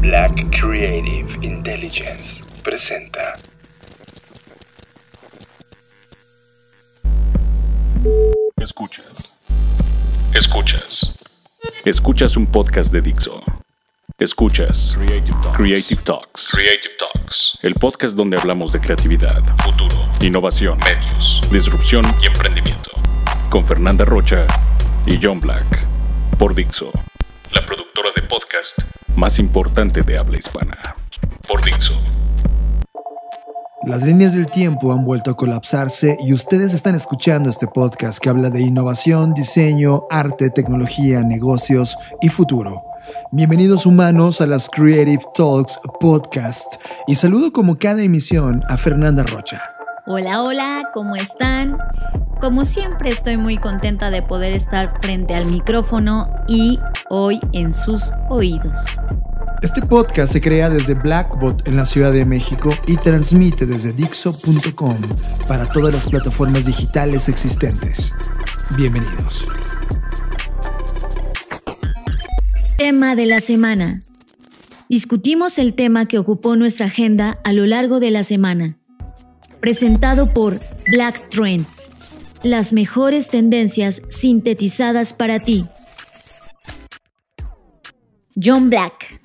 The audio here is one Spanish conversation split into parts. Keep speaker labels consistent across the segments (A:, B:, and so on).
A: Black Creative Intelligence presenta.
B: Escuchas. Escuchas. Escuchas un podcast de Dixo. Escuchas Creative Talks. Creative Talks. El podcast donde hablamos de creatividad, futuro, innovación, medios, disrupción y emprendimiento. Con Fernanda Rocha y John Black. Por Dixo. La productora de podcast más importante de habla hispana. Por Dixo.
C: Las líneas del tiempo han vuelto a colapsarse y ustedes están escuchando este podcast que habla de innovación, diseño, arte, tecnología, negocios y futuro. Bienvenidos humanos a las Creative Talks podcast y saludo como cada emisión a Fernanda Rocha.
D: Hola, hola, ¿cómo están? Como siempre estoy muy contenta de poder estar frente al micrófono y hoy en sus oídos.
C: Este podcast se crea desde Blackbot en la Ciudad de México y transmite desde Dixo.com para todas las plataformas digitales existentes. Bienvenidos.
D: Tema de la semana. Discutimos el tema que ocupó nuestra agenda a lo largo de la semana. Presentado por Black Trends. Las mejores tendencias sintetizadas para ti. John Black.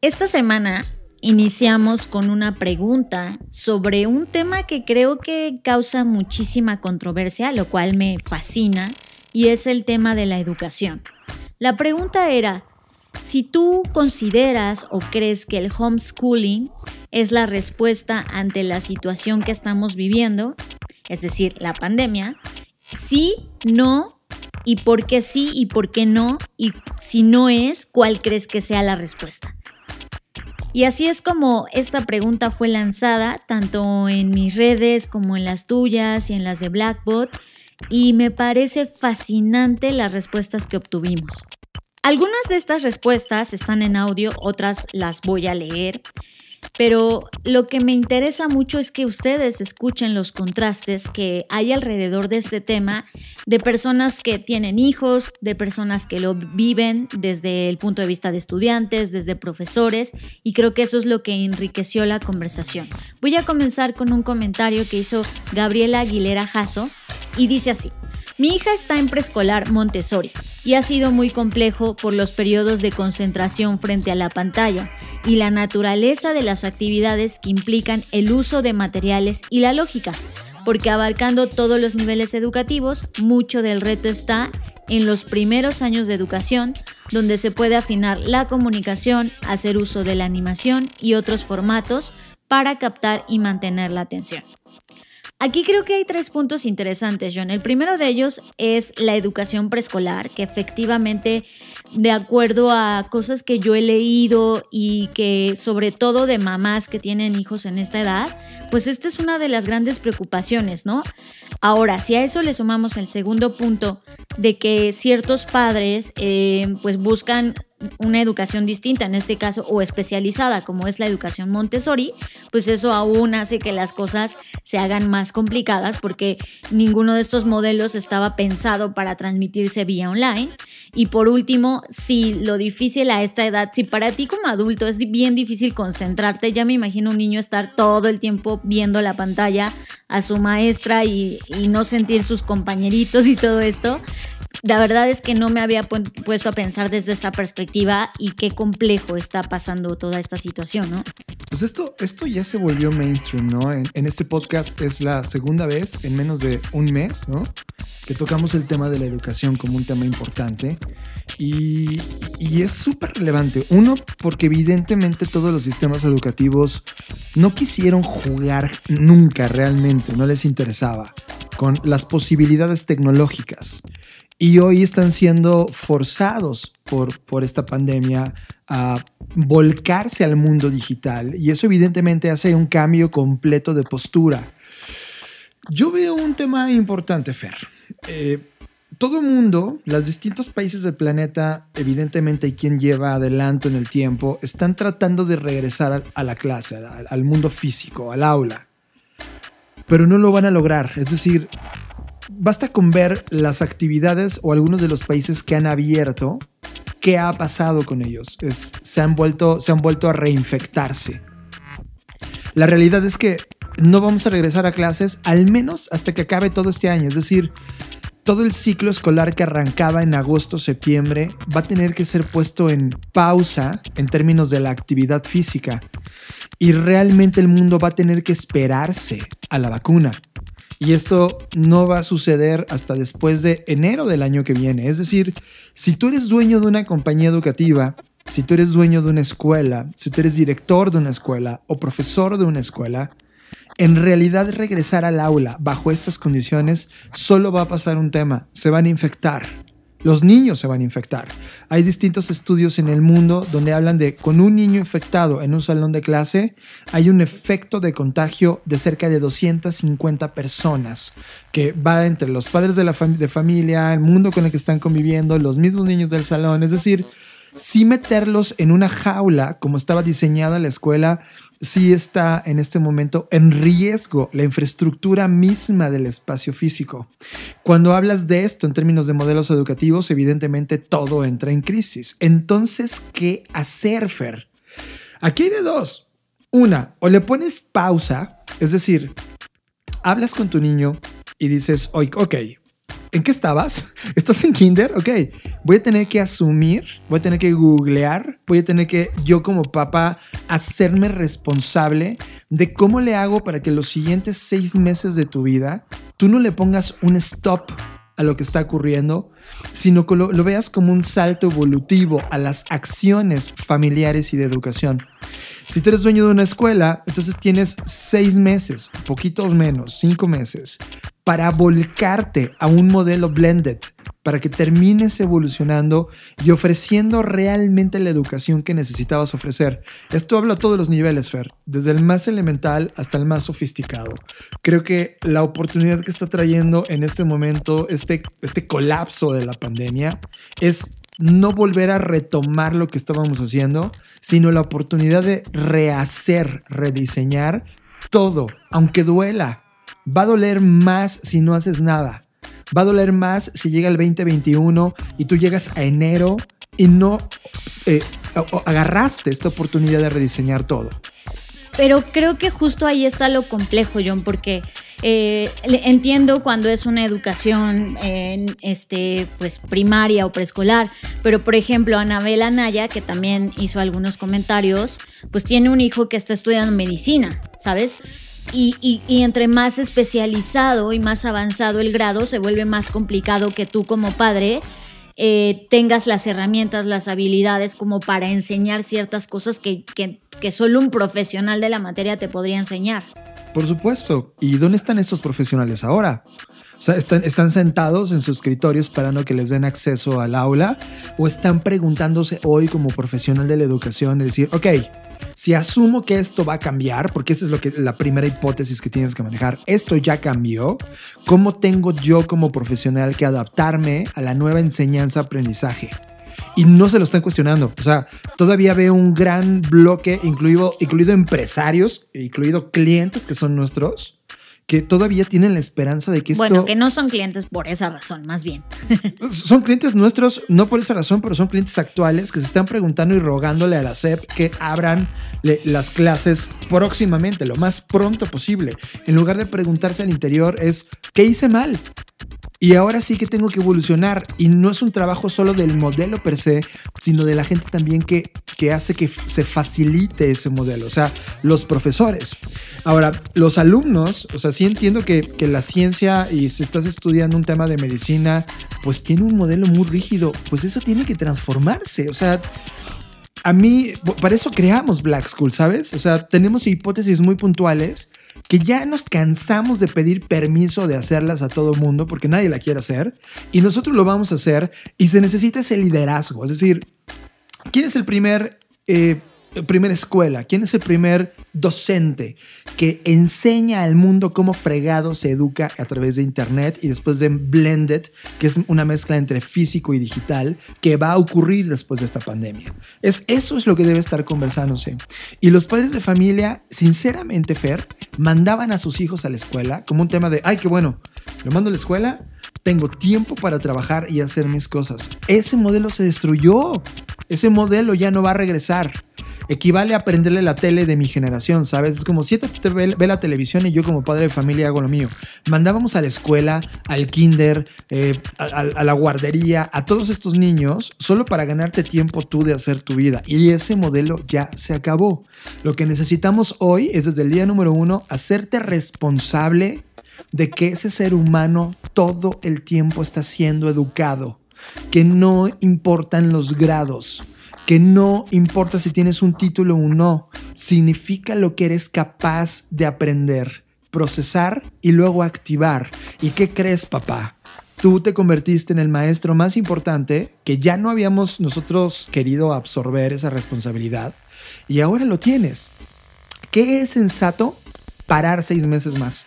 D: Esta semana iniciamos con una pregunta sobre un tema que creo que causa muchísima controversia, lo cual me fascina, y es el tema de la educación. La pregunta era, si tú consideras o crees que el homeschooling es la respuesta ante la situación que estamos viviendo, es decir, la pandemia, sí, no, y por qué sí y por qué no, y si no es, ¿cuál crees que sea la respuesta? Y así es como esta pregunta fue lanzada, tanto en mis redes como en las tuyas y en las de Blackbot, y me parece fascinante las respuestas que obtuvimos. Algunas de estas respuestas están en audio, otras las voy a leer. Pero lo que me interesa mucho es que ustedes escuchen los contrastes que hay alrededor de este tema de personas que tienen hijos, de personas que lo viven desde el punto de vista de estudiantes, desde profesores, y creo que eso es lo que enriqueció la conversación. Voy a comenzar con un comentario que hizo Gabriela Aguilera Jasso y dice así. Mi hija está en preescolar Montessori y ha sido muy complejo por los periodos de concentración frente a la pantalla y la naturaleza de las actividades que implican el uso de materiales y la lógica, porque abarcando todos los niveles educativos, mucho del reto está en los primeros años de educación, donde se puede afinar la comunicación, hacer uso de la animación y otros formatos para captar y mantener la atención. Aquí creo que hay tres puntos interesantes, John. El primero de ellos es la educación preescolar, que efectivamente, de acuerdo a cosas que yo he leído y que sobre todo de mamás que tienen hijos en esta edad, pues esta es una de las grandes preocupaciones, ¿no? Ahora, si a eso le sumamos el segundo punto de que ciertos padres eh, pues buscan una educación distinta, en este caso, o especializada, como es la educación Montessori, pues eso aún hace que las cosas se hagan más complicadas porque ninguno de estos modelos estaba pensado para transmitirse vía online. Y por último, si lo difícil a esta edad, si para ti como adulto es bien difícil concentrarte, ya me imagino un niño estar todo el tiempo viendo la pantalla a su maestra y, no sentir sus compañeritos y todo esto, la verdad es que no me había puesto a pensar desde esa perspectiva y qué complejo está pasando toda esta situación, ¿no?
C: Pues esto, esto ya se volvió mainstream, ¿no? En, en, este podcast es la segunda vez en menos de un mes, ¿no? Que tocamos el tema de la educación como un tema importante. Y, y es súper relevante. Uno, porque evidentemente todos los sistemas educativos no quisieron jugar nunca realmente, no les interesaba con las posibilidades tecnológicas y hoy están siendo forzados por, por esta pandemia a volcarse al mundo digital y eso evidentemente hace un cambio completo de postura. Yo veo un tema importante, Fer. Eh, todo mundo, los distintos países del planeta, evidentemente hay quien lleva adelanto en el tiempo, están tratando de regresar a, la clase, al mundo físico, al aula. Pero no lo van a lograr. Es decir, basta con ver las actividades o algunos de los países que han abierto, qué ha pasado con ellos. Se, han vuelto, se han vuelto a reinfectarse. La realidad es que no vamos a regresar a clases al menos hasta que acabe todo este año. Es decir, todo el ciclo escolar que arrancaba en agosto, septiembre, va a tener que ser puesto en pausa en términos de la actividad física. Y realmente el mundo va a tener que esperarse a la vacuna. Y esto no va a suceder hasta después de enero del año que viene. Es decir, si tú eres dueño de una compañía educativa, si tú eres dueño de una escuela, si tú eres director de una escuela o profesor de una escuela, en realidad regresar al aula bajo estas condiciones solo va a pasar un tema, se van a infectar. Los niños se van a infectar. Hay distintos estudios en el mundo donde hablan de con un niño infectado en un salón de clase hay un efecto de contagio de cerca de 250 personas que va entre los padres de la de familia, el mundo con el que están conviviendo, los mismos niños del salón. Es decir, si meterlos en una jaula como estaba diseñada la escuela sí está en este momento en riesgo la infraestructura misma del espacio físico. Cuando hablas de esto en términos de modelos educativos, evidentemente todo entra en crisis. Entonces, ¿qué hacer, Fer? Aquí hay de dos. Una, o le pones pausa, es decir, hablas con tu niño y dices, ok, ¿En qué estabas? ¿Estás en kinder? Ok, voy a tener que asumir, voy a tener que googlear, voy a tener que yo como papá hacerme responsable de cómo le hago para que los siguientes seis meses de tu vida tú no le pongas un stop a lo que está ocurriendo, sino que lo, lo, veas como un salto evolutivo a las acciones familiares y de educación. Si tú eres dueño de una escuela, entonces tienes seis meses, poquitos menos, cinco meses, para volcarte a un modelo blended, para que termines evolucionando y ofreciendo realmente la educación que necesitabas ofrecer. Esto habla a todos los niveles, Fer, desde el más elemental hasta el más sofisticado. Creo que la oportunidad que está trayendo en este momento este, este colapso de la pandemia es no volver a retomar lo que estábamos haciendo, sino la oportunidad de rehacer, rediseñar todo, aunque duela Va a doler más si no haces nada. Va a doler más si llega el 2021 y tú llegas a enero y no eh, agarraste esta oportunidad de rediseñar todo.
D: Pero creo que justo ahí está lo complejo, John, porque eh, entiendo cuando es una educación en este, pues, primaria o preescolar, pero por ejemplo, Anabel Anaya, que también hizo algunos comentarios, pues tiene un hijo que está estudiando medicina, ¿sabes? Y, entre más especializado y más avanzado el grado, se vuelve más complicado que tú como padre eh, tengas las herramientas, las habilidades como para enseñar ciertas cosas que, que, solo un profesional de la materia te podría enseñar.
C: Por supuesto. ¿Y dónde están estos profesionales ahora? O sea, están, están, sentados en su escritorio esperando que les den acceso al aula o están preguntándose hoy como profesional de la educación, decir, ok, si asumo que esto va a cambiar, porque esa es lo que la primera hipótesis que tienes que manejar, esto ya cambió, ¿cómo tengo yo como profesional que adaptarme a la nueva enseñanza-aprendizaje? Y no se lo están cuestionando. O sea, todavía veo un gran bloque, incluido, incluido empresarios, incluido clientes que son nuestros, que todavía tienen la esperanza de que esto...
D: Bueno, que no son clientes por esa razón, más bien.
C: son clientes nuestros, no por esa razón, pero son clientes actuales que se están preguntando y rogándole a la SEP que abran las clases próximamente, lo más pronto posible. En lugar de preguntarse al interior es, ¿qué hice mal? Y ahora sí que tengo que evolucionar y no es un trabajo solo del modelo per se, sino de la gente también que, que hace que se facilite ese modelo, o sea, los profesores. Ahora, los alumnos, o sea, sí entiendo que, que la ciencia y si estás estudiando un tema de medicina, pues tiene un modelo muy rígido, pues eso tiene que transformarse, o sea, a mí, para eso creamos Black School, ¿sabes? O sea, tenemos hipótesis muy puntuales que ya nos cansamos de pedir permiso de hacerlas a todo mundo porque nadie la quiere hacer y nosotros lo vamos a hacer y se necesita ese liderazgo. Es decir, ¿quién es el primer eh, primera escuela? ¿Quién es el primer docente que enseña al mundo cómo fregado se educa a través de Internet y después de Blended, que es una mezcla entre físico y digital, que va a ocurrir después de esta pandemia? Es, eso es lo que debe estar conversándose. Y los padres de familia, sinceramente, Fer, mandaban a sus hijos a la escuela como un tema de, ay, qué bueno, Lo mando a la escuela, tengo tiempo para trabajar y hacer mis cosas. Ese modelo se destruyó. Ese modelo ya no va a regresar. Equivale a prenderle la tele de mi generación, ¿sabes? Es como siéntate, ve, ve la televisión y yo como padre de familia hago lo mío. Mandábamos a la escuela, al kinder, eh, a la guardería, a todos estos niños solo para ganarte tiempo tú de hacer tu vida. Y ese modelo ya se acabó. Lo que necesitamos hoy es desde el día número uno hacerte responsable de que ese ser humano todo el tiempo está siendo educado, que no importan los grados, que no importa si tienes un título o no, significa lo que eres capaz de aprender, procesar y luego activar. ¿Y qué crees, papá? Tú te convertiste en el maestro más importante que ya no habíamos nosotros querido absorber esa responsabilidad y ahora lo tienes. ¿Qué es sensato? Parar seis meses más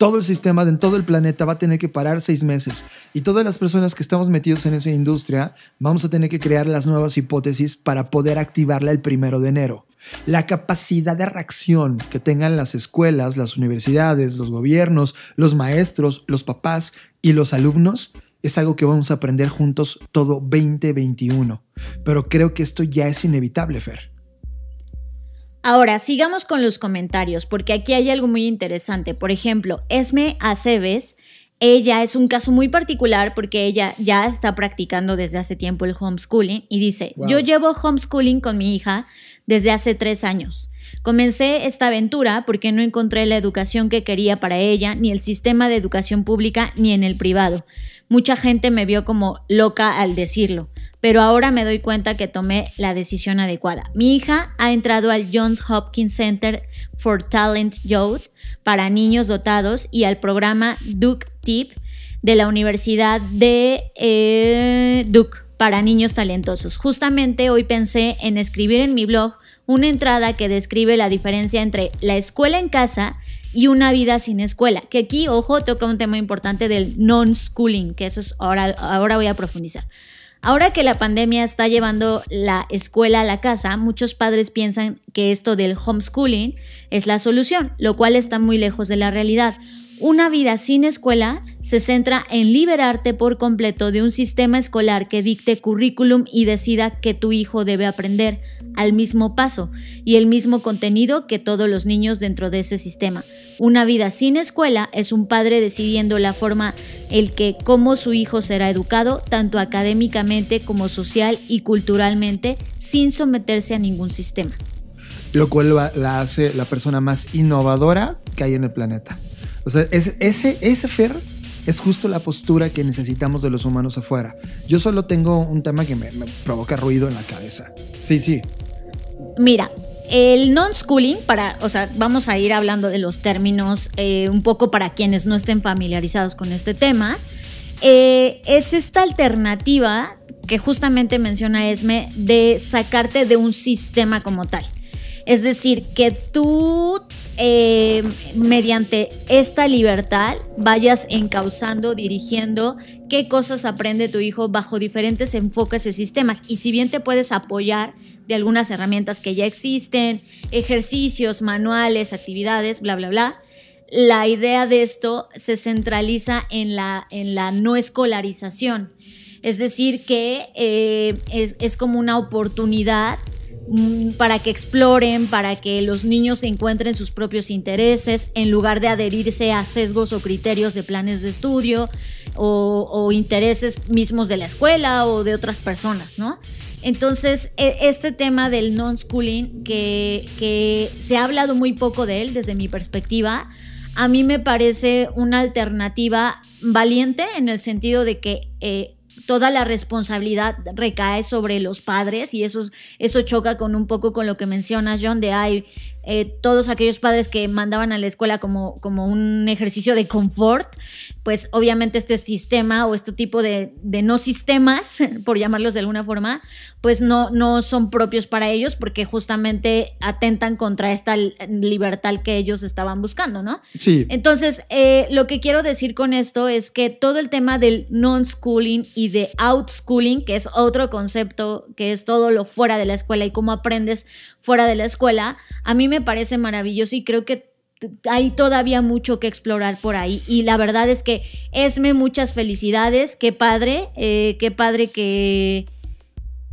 C: todo el sistema en todo el planeta va a tener que parar seis meses y todas las personas que estamos metidos en esa industria vamos a tener que crear las nuevas hipótesis para poder activarla el primero de enero. La capacidad de reacción que tengan las escuelas, las universidades, los gobiernos, los maestros, los papás y los alumnos es algo que vamos a aprender juntos todo 2021. Pero creo que esto ya es inevitable, Fer.
D: Ahora, sigamos con los comentarios, porque aquí hay algo muy interesante. Por ejemplo, Esme Aceves, ella es un caso muy particular porque ella ya está practicando desde hace tiempo el homeschooling y dice,
C: Wow.
D: yo llevo homeschooling con mi hija desde hace tres años. Comencé esta aventura porque no encontré la educación que quería para ella, ni el sistema de educación pública, ni en el privado. Mucha gente me vio como loca al decirlo, pero ahora me doy cuenta que tomé la decisión adecuada. Mi hija ha entrado al Johns Hopkins Center for Talent Youth para niños dotados y al programa Duke Tip de la Universidad de eh, Duke para niños talentosos. Justamente hoy pensé en escribir en mi blog una entrada que describe la diferencia entre la escuela en casa y una vida sin escuela. Que aquí, ojo, toca un tema importante del non-schooling, que eso es ahora, ahora voy a profundizar. Ahora que la pandemia está llevando la escuela a la casa, muchos padres piensan que esto del homeschooling es la solución, lo cual está muy lejos de la realidad. Una vida sin escuela se centra en liberarte por completo de un sistema escolar que dicte currículum y decida que tu hijo debe aprender al mismo paso y el mismo contenido que todos los niños dentro de ese sistema. Una vida sin escuela es un padre decidiendo la forma el que cómo su hijo será educado tanto académicamente como social y culturalmente sin someterse a ningún sistema.
C: lo cual la, hace la persona más innovadora que hay en el planeta. O sea, es- ese, ese Fer es justo la postura que necesitamos de los humanos afuera. Yo solo tengo un tema que me, provoca ruido en la cabeza. Sí, sí.
D: Mira, el non-schooling, para, o sea, vamos a ir hablando de los términos eh, un poco para quienes no estén familiarizados con este tema, eh, es esta alternativa que justamente menciona Esme de sacarte de un sistema como tal. Es decir, que tú eh, mediante esta libertad vayas encauzando, dirigiendo qué cosas aprende tu hijo bajo diferentes enfoques y sistemas. Y si bien te puedes apoyar de algunas herramientas que ya existen, ejercicios, manuales, actividades, bla, bla, bla, la idea de esto se centraliza en la, en la no escolarización. Es decir, que eh, es, es como una oportunidad para que exploren, para que los niños encuentren sus propios intereses, en lugar de adherirse a sesgos o criterios de planes de estudio o, intereses mismos de la escuela o de otras personas, ¿no? Entonces, e- este tema del non-schooling, que, que se ha hablado muy poco de él desde mi perspectiva, a mí me parece una alternativa valiente en el sentido de que eh, toda la responsabilidad recae sobre los padres y eso, eso choca con un poco con lo que mencionas, John, de hay eh, todos aquellos padres que mandaban a la escuela como, como un ejercicio de confort, pues obviamente este sistema o este tipo de, de no sistemas, por llamarlos de alguna forma, pues no, no son propios para ellos porque justamente atentan contra esta libertad que ellos estaban buscando, ¿no?
C: Sí.
D: Entonces, eh, lo que quiero decir con esto es que todo el tema del non-schooling y de out-schooling, que es otro concepto, que es todo lo fuera de la escuela y cómo aprendes fuera de la escuela, a mí me parece maravilloso y creo que hay todavía mucho que explorar por ahí. Y la verdad es que Esme, muchas felicidades. Qué padre, eh, qué padre que,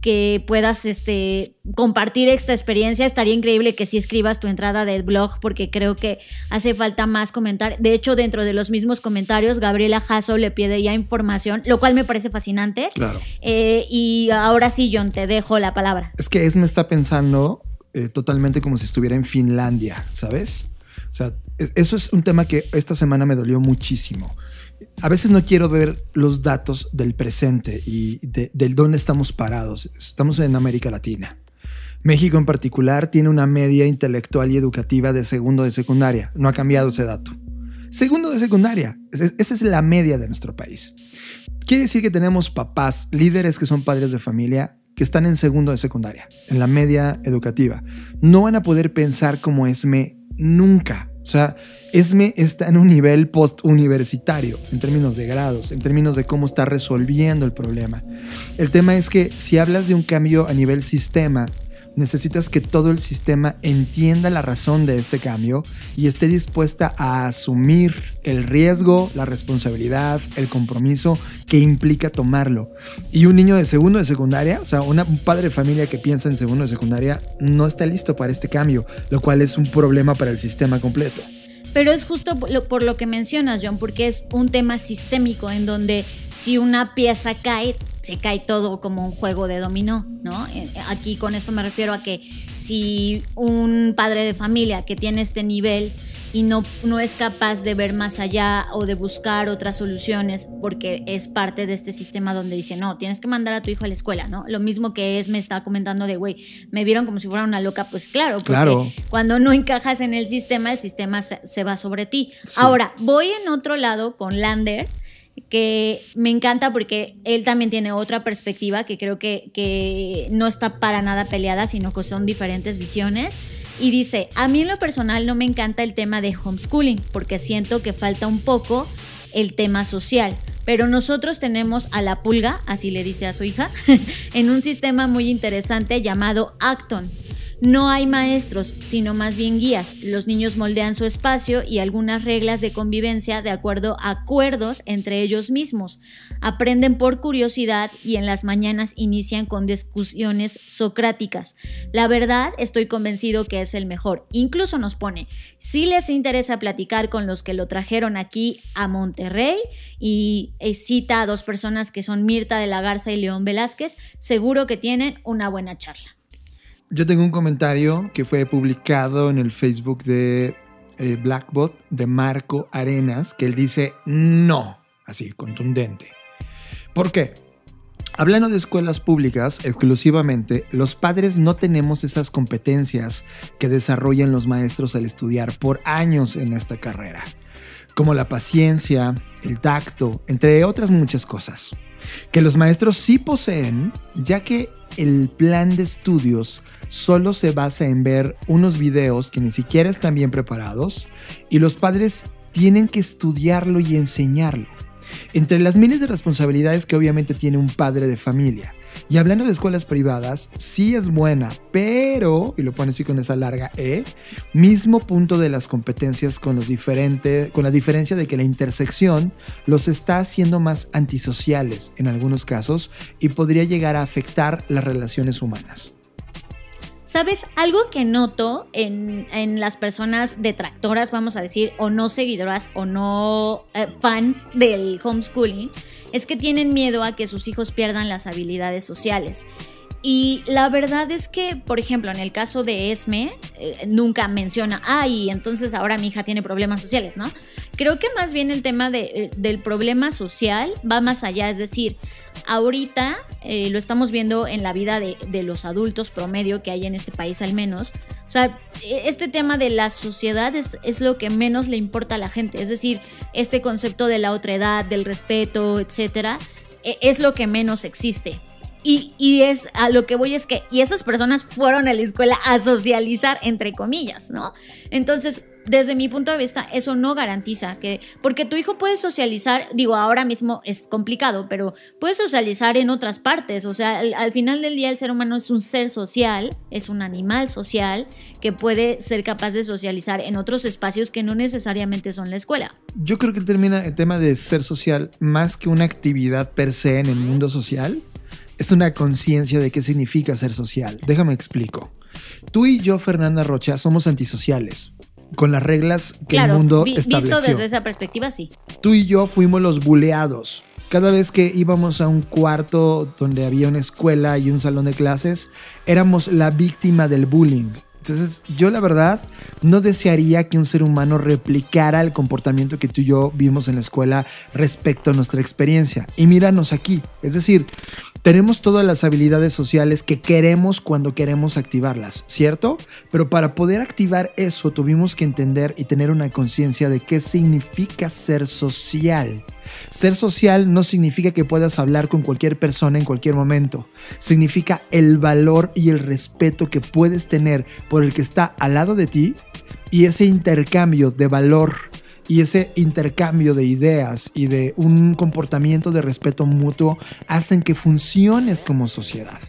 D: que puedas este, compartir esta experiencia. Estaría increíble que si escribas tu entrada del blog porque creo que hace falta más comentar. De hecho, dentro de los mismos comentarios, Gabriela Jasso le pide ya información, lo cual me parece fascinante.
C: Claro.
D: Eh, y ahora sí, John, te dejo la palabra.
C: Es que Esme está pensando eh, totalmente como si estuviera en Finlandia, ¿sabes? O sea, eso es un tema que esta semana me dolió muchísimo. A veces no quiero ver los datos del presente y de, del dónde estamos parados. Estamos en América Latina. México en particular tiene una media intelectual y educativa de segundo de secundaria. No ha cambiado ese dato. Segundo de secundaria. Esa es la media de nuestro país. Quiere decir que tenemos papás, líderes que son padres de familia, que están en segundo de secundaria, en la media educativa. No van a poder pensar como ESME nunca. O sea, ESME está en un nivel post-universitario en términos de grados, en términos de cómo está resolviendo el problema. El tema es que si hablas de un cambio a nivel sistema, necesitas que todo el sistema entienda la razón de este cambio y esté dispuesta a asumir el riesgo, la responsabilidad, el compromiso que implica tomarlo. Y un niño de segundo de secundaria, o sea, un padre de familia que piensa en segundo de secundaria, no está listo para este cambio, lo cual es un problema para el sistema completo.
D: Pero es justo por lo que mencionas, John, porque es un tema sistémico en donde si una pieza cae, se cae todo como un juego de dominó, ¿no? Eh, aquí con esto me refiero a que si un padre de familia que tiene este nivel y no, no es capaz de ver más allá o de buscar otras soluciones porque es parte de este sistema donde dice, no, tienes que mandar a tu hijo a la escuela, ¿no? Lo mismo que es, me está comentando de, güey, me vieron como si fuera una loca, pues claro, porque
C: Claro.
D: cuando no encajas en el sistema, el sistema se, se va sobre ti. Ahora, voy en otro lado con Lander que me encanta porque él también tiene otra perspectiva que creo que, que no está para nada peleada, sino que son diferentes visiones. Y dice, a mí en lo personal no me encanta el tema de homeschooling, porque siento que falta un poco el tema social. Pero nosotros tenemos a la pulga, así le dice a su hija, en un sistema muy interesante llamado Acton. No hay maestros, sino más bien guías. Los niños moldean su espacio y algunas reglas de convivencia de acuerdo a acuerdos entre ellos mismos. Aprenden por curiosidad y en las mañanas inician con discusiones socráticas. La verdad, estoy convencido que es el mejor. Incluso nos pone, si les interesa platicar con los que lo trajeron aquí a Monterrey y eh, cita a dos personas que son Mirta de la Garza y León Velázquez, seguro que tienen una buena charla.
C: Yo tengo un comentario que fue publicado en el Facebook de eh, Blackbot de Marco Arenas, que él dice no, así, contundente. ¿Por qué? Hablando de escuelas públicas exclusivamente, los padres no tenemos esas competencias que desarrollan los maestros al estudiar por años en esta carrera, como la paciencia, el tacto, entre otras muchas cosas, que los maestros sí poseen, ya que el plan de estudios solo se basa en ver unos videos que ni siquiera están bien preparados y los padres tienen que estudiarlo y enseñarlo. Entre las miles de responsabilidades que obviamente tiene un padre de familia. Y hablando de escuelas privadas, sí es buena, pero, y lo pone así con esa larga E, mismo punto de las competencias con los diferentes, con la diferencia de que la intersección los está haciendo más antisociales en algunos casos y podría llegar a afectar las relaciones humanas.
D: ¿Sabes? Algo que noto en, en, las personas detractoras, vamos a decir, o no seguidoras o no eh, fans del homeschooling, es que tienen miedo a que sus hijos pierdan las habilidades sociales. Y la verdad es que, por ejemplo, en el caso de Esme, eh, nunca menciona, ay, entonces ahora mi hija tiene problemas sociales, ¿no? Creo que más bien el tema de, eh, del problema social va más allá, es decir, ahorita eh, lo estamos viendo en la vida de, de, los adultos promedio que hay en este país al menos. O sea, este tema de la sociedad es, es lo que menos le importa a la gente, es decir, este concepto de la otredad, del respeto, etcétera, es lo que menos existe. Y, es a lo que voy es que, y esas personas fueron a la escuela a socializar, entre comillas, ¿no? Entonces, desde mi punto de vista, eso no garantiza que, porque tu hijo puede socializar, digo, ahora mismo es complicado, pero puede socializar en otras partes. O sea, al, al, final del día el ser humano es un ser social, es un animal social que puede ser capaz de socializar en otros espacios que no necesariamente son la escuela.
C: Yo creo que termina el tema de ser social más que una actividad per se en el mundo social. Es una conciencia de qué significa ser social. Déjame explico. Tú y yo, Fernanda Rocha, somos antisociales con las reglas que
D: claro,
C: el mundo
D: vi,
C: estableció.
D: Visto desde esa perspectiva, sí.
C: Tú y yo fuimos los buleados. Cada vez que íbamos a un cuarto donde había una escuela y un salón de clases, éramos la víctima del bullying. Entonces, yo la verdad no desearía que un ser humano replicara el comportamiento que tú y yo vimos en la escuela respecto a nuestra experiencia. Y míranos aquí. Es decir, tenemos todas las habilidades sociales que queremos cuando queremos activarlas, ¿cierto? Pero para poder activar eso tuvimos que entender y tener una conciencia de qué significa ser social. Ser social no significa que puedas hablar con cualquier persona en cualquier momento. Significa el valor y el respeto que puedes tener por el que está al lado de ti y ese intercambio de valor y ese intercambio de ideas y de un comportamiento de respeto mutuo hacen que funciones como sociedad.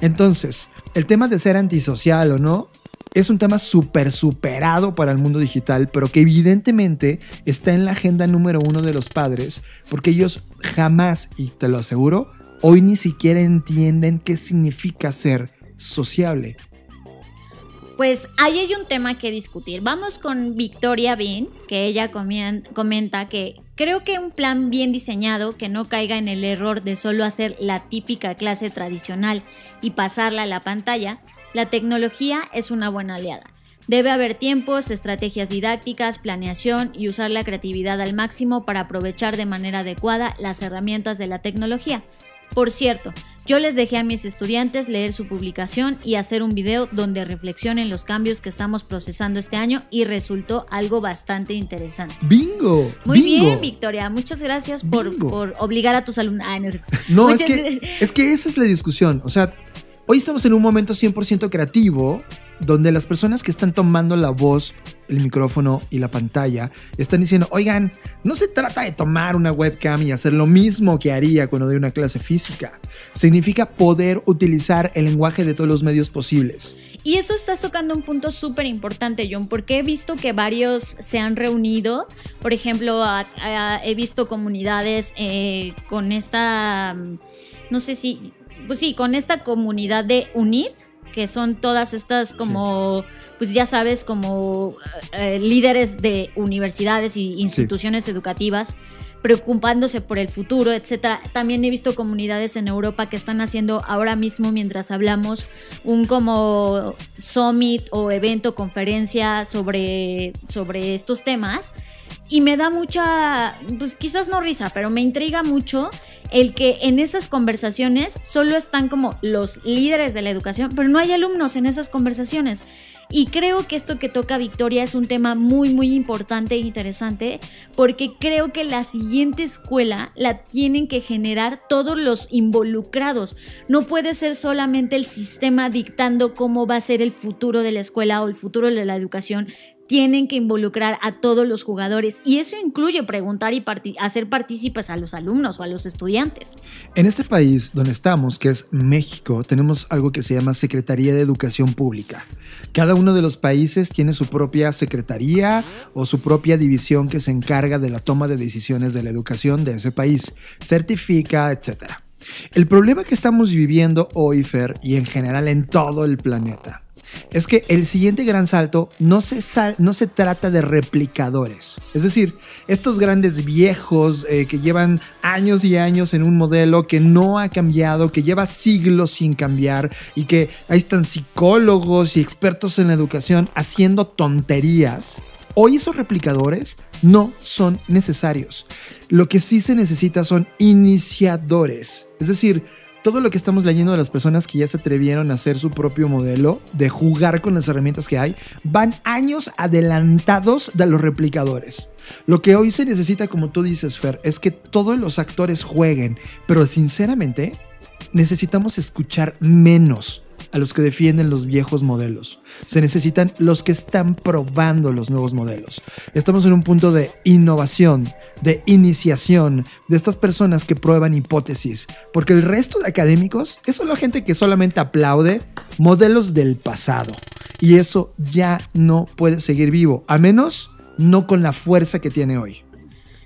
C: Entonces, el tema de ser antisocial o no es un tema súper superado para el mundo digital, pero que evidentemente está en la agenda número uno de los padres, porque ellos jamás, y te lo aseguro, hoy ni siquiera entienden qué significa ser sociable.
D: Pues ahí hay un tema que discutir. Vamos con Victoria Bean, que ella comenta que creo que un plan bien diseñado que no caiga en el error de solo hacer la típica clase tradicional y pasarla a la pantalla, la tecnología es una buena aliada. Debe haber tiempos, estrategias didácticas, planeación y usar la creatividad al máximo para aprovechar de manera adecuada las herramientas de la tecnología. Por cierto, yo les dejé a mis estudiantes leer su publicación y hacer un video donde reflexionen los cambios que estamos procesando este año y resultó algo bastante interesante.
C: ¡Bingo!
D: Muy
C: bingo.
D: bien, Victoria. Muchas gracias por, por, obligar a tus alumnos. Ah, no,
C: no es, que, es que esa es la discusión. O sea, hoy estamos en un momento 100% creativo donde las personas que están tomando la voz, el micrófono y la pantalla están diciendo, oigan, no se trata de tomar una webcam y hacer lo mismo que haría cuando doy una clase física. Significa poder utilizar el lenguaje de todos los medios posibles.
D: Y eso estás tocando un punto súper importante, John, porque he visto que varios se han reunido. Por ejemplo, he visto comunidades eh, con esta, no sé si, pues sí, con esta comunidad de UNID que son todas estas como, sí. pues ya sabes, como eh, líderes de universidades y instituciones sí. educativas preocupándose por el futuro, etcétera. También he visto comunidades en Europa que están haciendo ahora mismo, mientras hablamos, un como summit o evento, conferencia sobre, sobre estos temas. Y me da mucha, pues quizás no risa, pero me intriga mucho el que en esas conversaciones solo están como los líderes de la educación, pero no hay alumnos en esas conversaciones. Y creo que esto que toca Victoria es un tema muy, muy importante e interesante porque creo que la siguiente escuela la tienen que generar todos los involucrados. No puede ser solamente el sistema dictando cómo va a ser el futuro de la escuela o el futuro de la educación tienen que involucrar a todos los jugadores y eso incluye preguntar y hacer partícipes a los alumnos o a los estudiantes.
C: En este país donde estamos, que es México, tenemos algo que se llama Secretaría de Educación Pública. Cada uno de los países tiene su propia secretaría o su propia división que se encarga de la toma de decisiones de la educación de ese país, certifica, etcétera. El problema que estamos viviendo hoy, Fer, y en general en todo el planeta, es que el siguiente gran salto no se, sal, no se trata de replicadores. Es decir, estos grandes viejos eh, que llevan años y años en un modelo que no ha cambiado, que lleva siglos sin cambiar y que ahí están psicólogos y expertos en la educación haciendo tonterías. Hoy esos replicadores no son necesarios. Lo que sí se necesita son iniciadores. Es decir, todo lo que estamos leyendo de las personas que ya se atrevieron a hacer su propio modelo, de jugar con las herramientas que hay, van años adelantados de los replicadores. Lo que hoy se necesita, como tú dices, Fer, es que todos los actores jueguen, pero sinceramente necesitamos escuchar menos a los que defienden los viejos modelos. Se necesitan los que están probando los nuevos modelos. Estamos en un punto de innovación, de iniciación de estas personas que prueban hipótesis, porque el resto de académicos es solo gente que solamente aplaude modelos del pasado. Y eso ya no puede seguir vivo, a menos no con la fuerza que tiene hoy.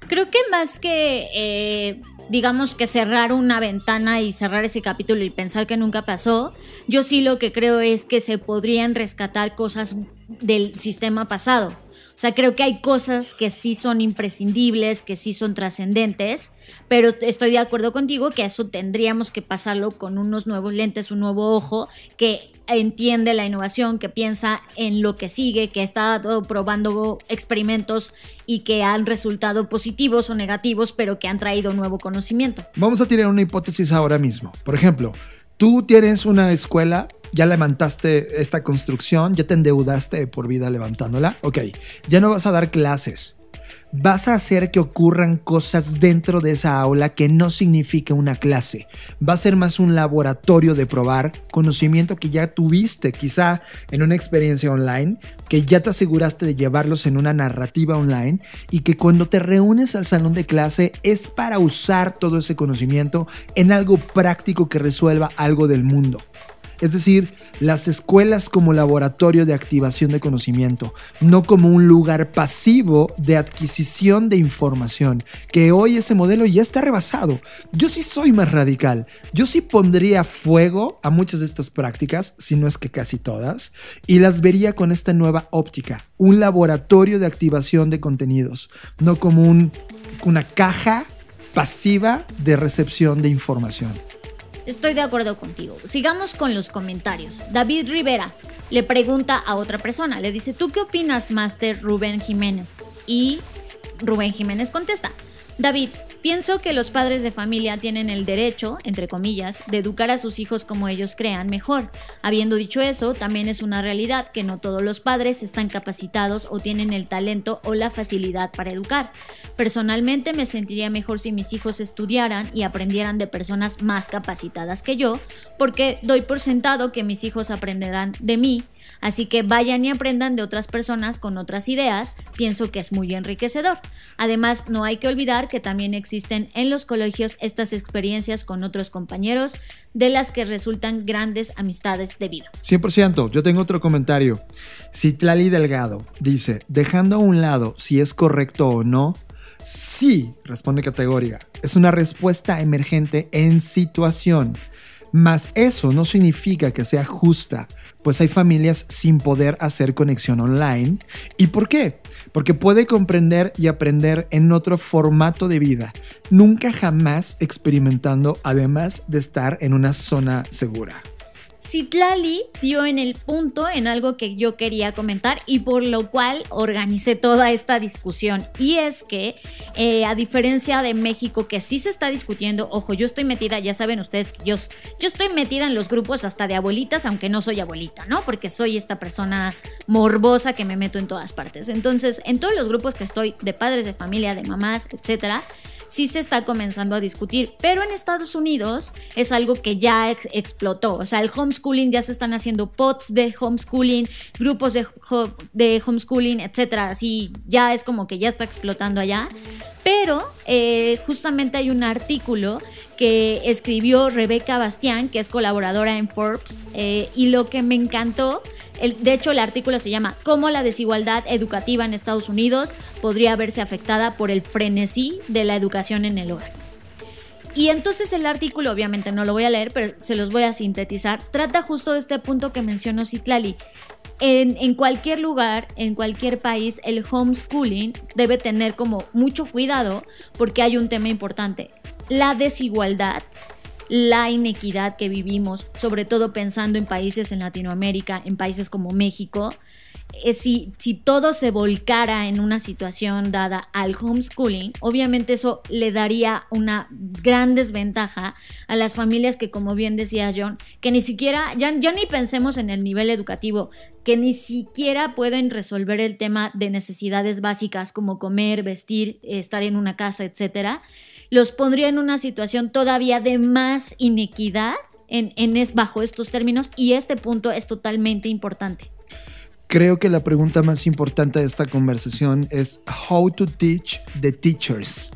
D: Creo que más que, eh, digamos que cerrar una ventana y cerrar ese capítulo y pensar que nunca pasó, yo sí lo que creo es que se podrían rescatar cosas del sistema pasado. O sea, creo que hay cosas que sí son imprescindibles, que sí son trascendentes, pero estoy de acuerdo contigo que eso tendríamos que pasarlo con unos nuevos lentes, un nuevo ojo que entiende la innovación, que piensa en lo que sigue, que está probando experimentos y que han resultado positivos o negativos, pero que han traído nuevo conocimiento.
C: Vamos a tirar una hipótesis ahora mismo. Por ejemplo, tú tienes una escuela ya levantaste esta construcción, ya te endeudaste por vida levantándola. Ok, ya no vas a dar clases. Vas a hacer que ocurran cosas dentro de esa aula que no significa una clase. Va a ser más un laboratorio de probar conocimiento que ya tuviste quizá en una experiencia online, que ya te aseguraste de llevarlos en una narrativa online y que cuando te reúnes al salón de clase es para usar todo ese conocimiento en algo práctico que resuelva algo del mundo es decir, las escuelas como laboratorio de activación de conocimiento, no como un lugar pasivo de adquisición de información, que hoy ese modelo ya está rebasado. Yo sí soy más radical, yo sí pondría fuego a muchas de estas prácticas, si no es que casi todas, y las vería con esta nueva óptica, un laboratorio de activación de contenidos, no como una caja pasiva de recepción de información.
D: Estoy de acuerdo contigo. Sigamos con los comentarios. David Rivera le pregunta a otra persona, le dice, ¿tú qué opinas, Master Rubén Jiménez? Y Rubén Jiménez contesta, David, Pienso que los padres de familia tienen el derecho, entre comillas, de educar a sus hijos como ellos crean mejor. Habiendo dicho eso, también es una realidad que no todos los padres están capacitados o tienen el talento o la facilidad para educar. Personalmente me sentiría mejor si mis hijos estudiaran y aprendieran de personas más capacitadas que yo, porque doy por sentado que mis hijos aprenderán de mí Así que vayan y aprendan de otras personas con otras ideas, pienso que es muy enriquecedor. Además, no hay que olvidar que también existen en los colegios estas experiencias con otros compañeros de las que resultan grandes amistades de vida.
C: 100%, yo tengo otro comentario. Citlali Delgado dice, dejando a un lado si es correcto o no, sí, responde categoría. Es una respuesta emergente en situación. Mas eso no significa que sea justa, pues hay familias sin poder hacer conexión online. ¿Y por qué? Porque puede comprender y aprender en otro formato de vida, nunca jamás experimentando además de estar en una zona segura.
D: Citlali dio en el punto en algo que yo quería comentar y por lo cual organicé toda esta discusión. Y es que, eh, a diferencia de México, que sí se está discutiendo, ojo, yo estoy metida, ya saben ustedes yo, yo estoy metida en los grupos hasta de abuelitas, aunque no soy abuelita, ¿no? Porque soy esta persona morbosa que me meto en todas partes. Entonces, en todos los grupos que estoy, de padres de familia, de mamás, etcétera, sí se está comenzando a discutir, pero en Estados Unidos es algo que ya explotó. O sea, el homeschooling ya se están haciendo pods de homeschooling, grupos de, de homeschooling, etcétera. Así ya es como que ya está explotando allá. Pero eh, justamente hay un artículo que escribió Rebeca Bastián, que es colaboradora en Forbes, eh, y lo que me encantó, de hecho el artículo se llama Cómo la desigualdad educativa en Estados Unidos podría verse afectada por el frenesí de la educación en el hogar. Y entonces el artículo, obviamente no lo voy a leer, pero se los voy a sintetizar, trata justo de este punto que mencionó Citlali. En, en, cualquier lugar, en cualquier país, el homeschooling debe tener como mucho cuidado porque hay un tema importante la desigualdad, la inequidad que vivimos, sobre todo pensando en países en Latinoamérica, en países como México, eh, si, si todo se volcara en una situación dada al homeschooling, obviamente eso le daría una gran desventaja a las familias que, como bien decía John, que ni siquiera, ya, ni pensemos en el nivel educativo, que ni siquiera pueden resolver el tema de necesidades básicas como comer, vestir, estar en una casa, etcétera los pondría en una situación todavía de más inequidad en es, bajo estos términos y este punto es totalmente importante.
C: Creo que la pregunta más importante de esta conversación es how to teach the teachers.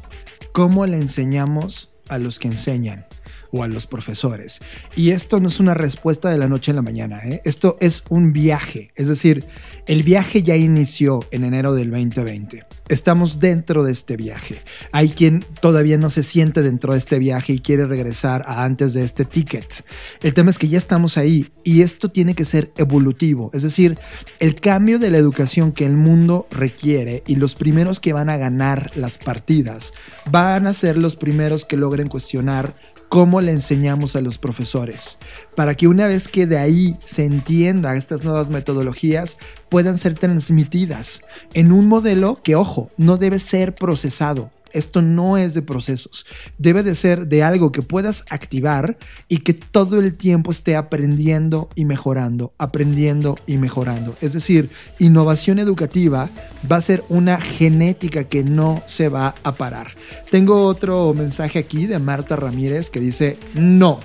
C: ¿Cómo le enseñamos a los que enseñan? O a los profesores. Y esto no es una respuesta de la noche en la mañana, ¿eh? esto es un viaje, es decir, el viaje ya inició en enero del 2020. Estamos dentro de este viaje. Hay quien todavía no se siente dentro de este viaje y quiere regresar a antes de este ticket. El tema es que ya estamos ahí y esto tiene que ser evolutivo, es decir, el cambio de la educación que el mundo requiere y los primeros que van a ganar las partidas van a ser los primeros que logren cuestionar cómo le enseñamos a los profesores, para que una vez que de ahí se entienda estas nuevas metodologías, puedan ser transmitidas en un modelo que, ojo, no debe ser procesado, esto no es de procesos. Debe de ser de algo que puedas activar y que todo el tiempo esté aprendiendo y mejorando, aprendiendo y mejorando. Es decir, innovación educativa va a ser una genética que no se va a parar. Tengo otro mensaje aquí de Marta Ramírez que dice, no,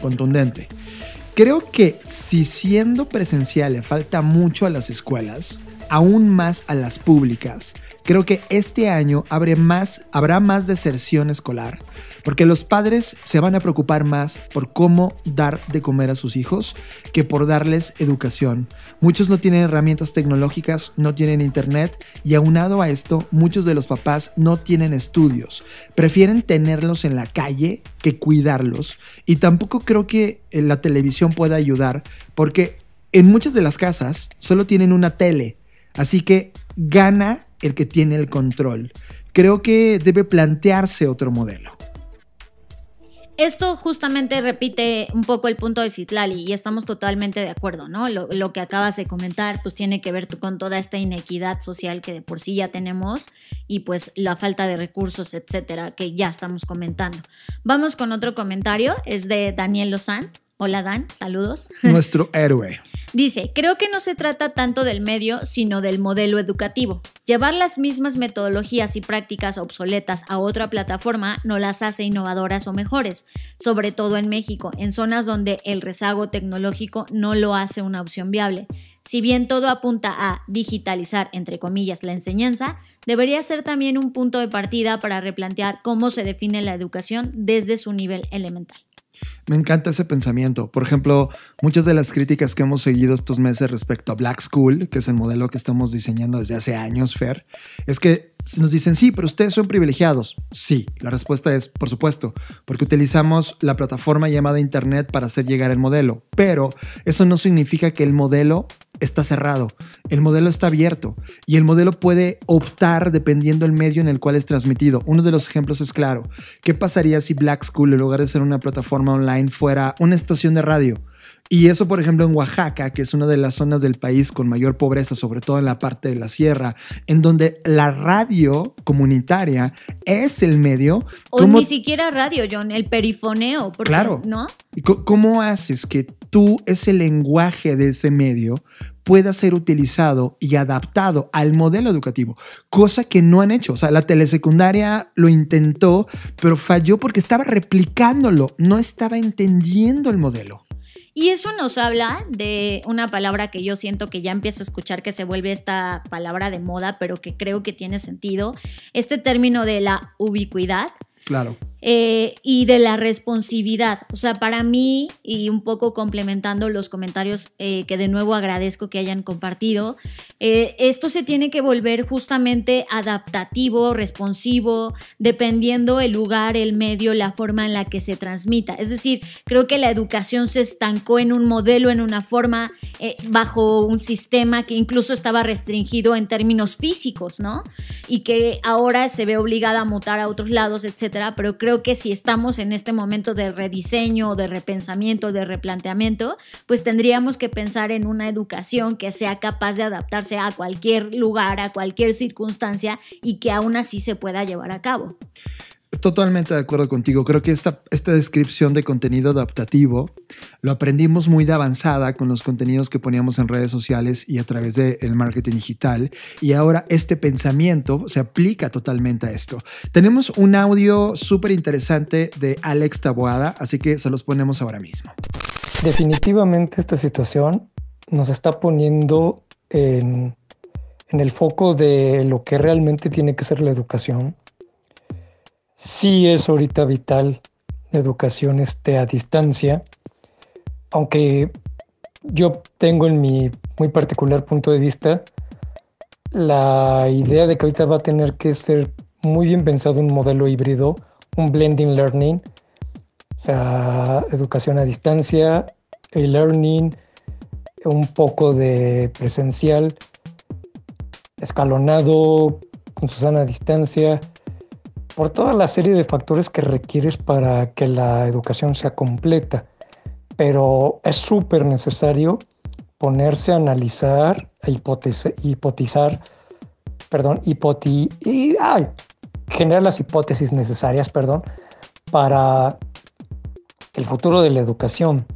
C: contundente. Creo que si siendo presencial le falta mucho a las escuelas, aún más a las públicas, Creo que este año habrá más deserción escolar, porque los padres se van a preocupar más por cómo dar de comer a sus hijos que por darles educación. Muchos no tienen herramientas tecnológicas, no tienen internet y aunado a esto, muchos de los papás no tienen estudios. Prefieren tenerlos en la calle que cuidarlos y tampoco creo que eh, la televisión pueda ayudar porque en muchas de las casas solo tienen una tele. Así que gana el que tiene el control. Creo que debe plantearse otro modelo.
D: Esto justamente repite un poco el punto de Citlali y estamos totalmente de acuerdo, ¿no? Lo, que acabas de comentar pues tiene que ver con toda esta inequidad social que de por sí ya tenemos y pues la falta de recursos, etcétera, que ya estamos comentando. Vamos con otro comentario, es de Daniel Lozán. Hola Dan, saludos.
C: Nuestro héroe.
D: Dice, creo que no se trata tanto del medio, sino del modelo educativo. Llevar las mismas metodologías y prácticas obsoletas a otra plataforma no las hace innovadoras o mejores, sobre todo en México, en zonas donde el rezago tecnológico no lo hace una opción viable. Si bien todo apunta a digitalizar, entre comillas, la enseñanza, debería ser también un punto de partida para replantear cómo se define la educación desde su nivel elemental.
C: Me encanta ese pensamiento. Por ejemplo, muchas de las críticas que hemos seguido estos meses respecto a Black School, que es el modelo que estamos diseñando desde hace años, Fer, es que nos dicen, sí, pero ustedes son privilegiados. Sí, la respuesta es, por supuesto, porque utilizamos la plataforma llamada Internet para hacer llegar el modelo. Pero eso no significa que el modelo está cerrado. El modelo está abierto y el modelo puede optar dependiendo del medio en el cual es transmitido. Uno de los ejemplos es claro. ¿Qué pasaría si Black School, en lugar de ser una plataforma online, fuera una estación de radio? Y eso, por ejemplo, en Oaxaca, que es una de las zonas del país con mayor pobreza, sobre todo en la parte de la sierra, en donde la radio comunitaria es el medio.
D: O ni siquiera radio, John, el perifoneo.
C: claro.
D: ¿No?
C: ¿Cómo haces que tú, ese lenguaje de ese medio, pueda ser utilizado y adaptado al modelo educativo, cosa que no han hecho. O sea, la telesecundaria lo intentó, pero falló porque estaba replicándolo, no estaba entendiendo el modelo.
D: Y eso nos habla de una palabra que yo siento que ya empiezo a escuchar que se vuelve esta palabra de moda, pero que creo que tiene sentido. Este término de la ubicuidad.
C: Claro.
D: Eh, y de la responsividad. O sea, para mí, y un poco complementando los comentarios eh, que de nuevo agradezco que hayan compartido, eh, esto se tiene que volver justamente adaptativo, responsivo, dependiendo el lugar, el medio, la forma en la que se transmita. Es decir, creo que la educación se estancó en un modelo, en una forma, bajo un sistema que incluso estaba restringido en términos físicos, ¿no? Y que ahora se ve obligada a mutar a otros lados, etcétera, pero creo que si estamos en este momento de rediseño, de repensamiento, de replanteamiento, pues tendríamos que pensar en una educación que sea capaz de adaptarse a cualquier lugar, a cualquier circunstancia y que aún así se pueda llevar a cabo.
C: Totalmente de acuerdo contigo. Creo que esta, esta descripción de contenido adaptativo lo aprendimos muy de avanzada con los contenidos que poníamos en redes sociales y a través del marketing digital. Y ahora este pensamiento se aplica totalmente a esto. Tenemos un audio súper interesante de Alex Taboada, así que se los ponemos ahora mismo.
E: Definitivamente esta situación nos está poniendo en, en el foco de lo que realmente tiene que ser la educación sí es ahorita vital educación esté a distancia, aunque yo tengo en mi muy particular punto de vista la idea de que ahorita va a tener que ser muy bien pensado un modelo híbrido, un blending learning, o sea, educación a distancia, e-learning, un poco de presencial, escalonado, con su sana distancia, por toda la serie de factores que requieres para que la educación sea completa. Pero es súper necesario ponerse a analizar, a hipotizar, perdón, hipoti y, ay, generar las hipótesis necesarias, perdón, para el futuro de la educación.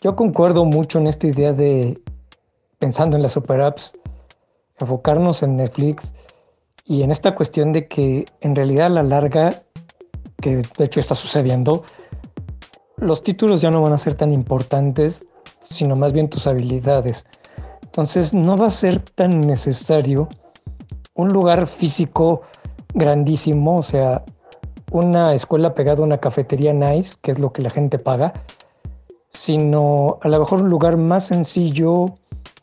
E: Yo concuerdo mucho en esta idea de, pensando en las super apps, enfocarnos en Netflix, y en esta cuestión de que en realidad a la larga, que de hecho está sucediendo, los títulos ya no van a ser tan importantes, sino más bien tus habilidades. Entonces no va a ser tan necesario un lugar físico grandísimo, o sea, una escuela pegada a una cafetería nice, que es lo que la gente paga, sino a lo mejor un lugar más sencillo,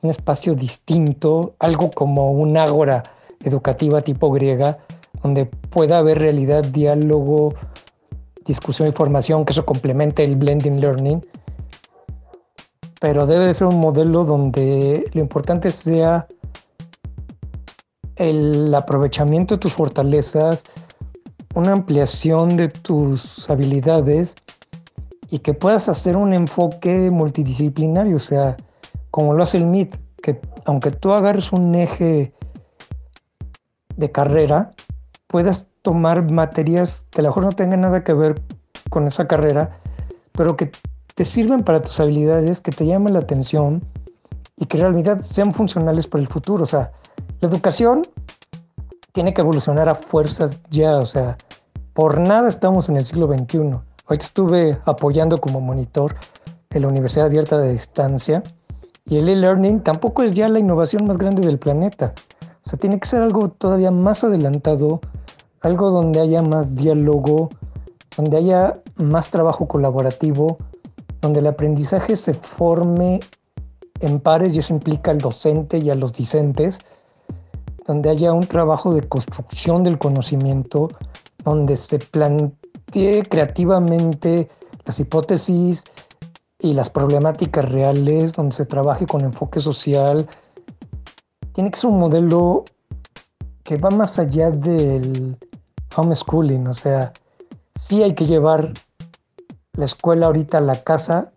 E: un espacio distinto, algo como un ágora educativa tipo griega, donde pueda haber realidad, diálogo, discusión y formación, que eso complemente el blending learning. Pero debe ser un modelo donde lo importante sea el aprovechamiento de tus fortalezas, una ampliación de tus habilidades y que puedas hacer un enfoque multidisciplinario, o sea, como lo hace el MIT, que aunque tú agarres un eje de carrera puedas tomar materias que a lo mejor no tengan nada que ver con esa carrera, pero que te sirven para tus habilidades, que te llamen la atención y que en realidad sean funcionales para el futuro. O sea, la educación tiene que evolucionar a fuerzas ya, o sea, por nada estamos en el siglo XXI. Hoy estuve apoyando como monitor en la Universidad Abierta de Distancia y el e-learning tampoco es ya la innovación más grande del planeta. O sea, tiene que ser algo todavía más adelantado, algo donde haya más diálogo, donde haya más trabajo colaborativo, donde el aprendizaje se forme en pares y eso implica al docente y a los discentes, donde haya un trabajo de construcción del conocimiento, donde se plantee creativamente las hipótesis y las problemáticas reales, donde se trabaje con enfoque social, tiene que ser un modelo que va más allá del homeschooling, o sea, sí hay que llevar la escuela ahorita a la casa,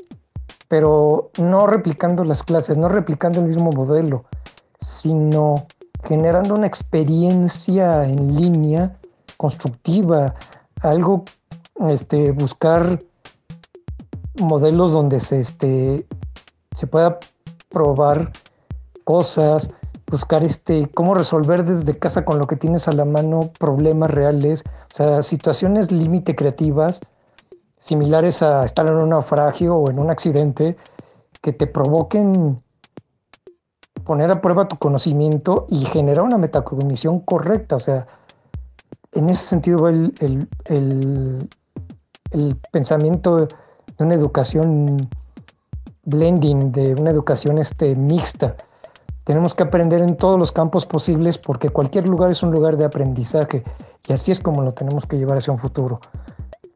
E: pero no replicando las clases, no replicando el mismo modelo, sino generando una experiencia en línea constructiva, algo, este, buscar modelos donde se, este, se pueda probar cosas, buscar este, cómo resolver desde casa con lo que tienes a la mano problemas reales, o sea, situaciones límite creativas, similares a estar en un naufragio o en un accidente, que te provoquen poner a prueba tu conocimiento y generar una metacognición correcta. O sea, en ese sentido va el, el, el pensamiento de una educación blending, de una educación este, mixta tenemos que aprender en todos los campos posibles porque cualquier lugar es un lugar de aprendizaje y así es como lo tenemos que llevar hacia un futuro.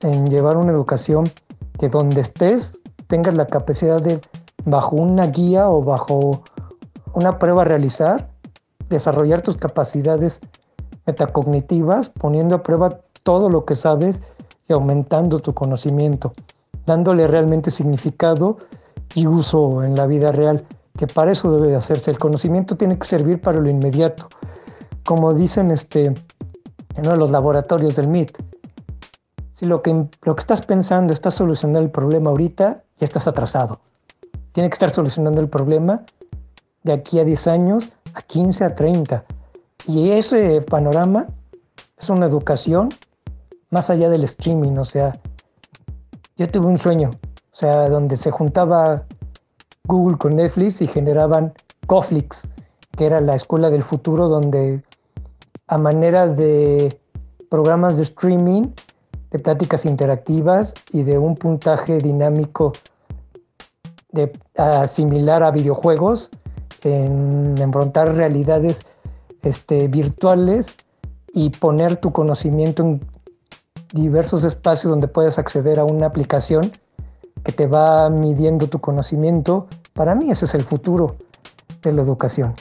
E: En llevar una educación que donde estés tengas la capacidad de, bajo una guía o bajo una prueba realizar, desarrollar tus capacidades metacognitivas, poniendo a prueba todo lo que sabes y aumentando tu conocimiento, dándole realmente significado y uso en la vida real que para eso debe de hacerse. El conocimiento tiene que servir para lo inmediato. Como dicen este, en uno de los laboratorios del MIT, Si lo que, lo que estás pensando está solucionando el problema ahorita, ya estás atrasado. Tiene que estar solucionando el problema de aquí a 10 años, a 15, a 30. Y ese panorama es una educación más allá del streaming. O sea, yo tuve un sueño, o sea, donde se juntaba Google con Netflix y generaban Coflix, que era la escuela del futuro donde a manera de programas de streaming, de pláticas interactivas y de un puntaje dinámico de, similar a videojuegos, en enfrentar realidades este, virtuales y poner tu conocimiento en diversos espacios donde puedes acceder a una aplicación que te va midiendo tu conocimiento. Para mí ese es el futuro de la educación.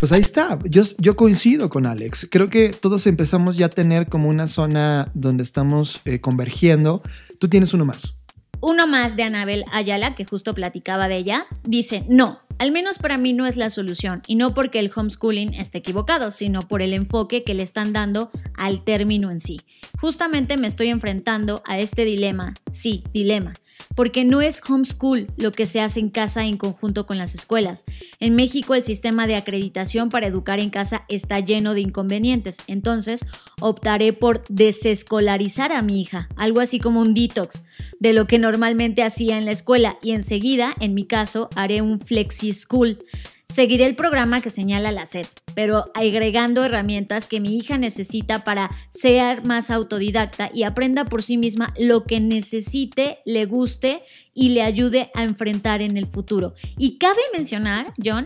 C: Pues ahí está, yo, yo coincido con Alex. Creo que todos empezamos ya a tener como una zona donde estamos eh, convergiendo. Tú tienes uno más.
D: Uno más de Anabel Ayala, que justo platicaba de ella, dice, no, al menos para mí no es la solución, y no porque el homeschooling esté equivocado, sino por el enfoque que le están dando al término en sí. Justamente me estoy enfrentando a este dilema, sí, dilema, porque no es homeschool lo que se hace en casa en conjunto con las escuelas. En México el sistema de acreditación para educar en casa está lleno de inconvenientes, entonces optaré por desescolarizar a mi hija, algo así como un detox de lo que normalmente hacía en la escuela y enseguida, en mi caso, haré un flexi School. Seguiré el programa que señala la SED, pero agregando herramientas que mi hija necesita para ser más autodidacta y aprenda por sí misma lo que necesite, le guste y le ayude a enfrentar en el futuro. Y cabe mencionar, John,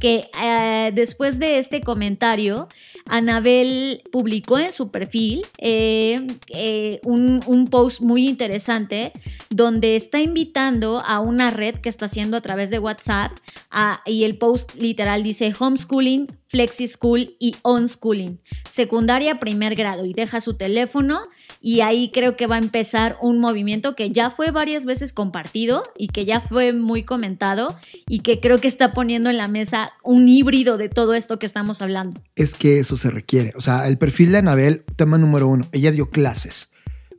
D: que eh, después de este comentario, Anabel publicó en su perfil eh, eh, un, post muy interesante donde está invitando a una red que está haciendo a través de WhatsApp y el post literal dice homeschooling, flexi school y onschooling, secundaria primer grado y deja su teléfono y ahí creo que va a empezar un movimiento que ya fue varias veces compartido y que ya fue muy comentado y que creo que está poniendo en la mesa un híbrido de todo esto que estamos hablando.
C: Es que eso se requiere. O sea, el perfil de Anabel, tema número uno, ella dio clases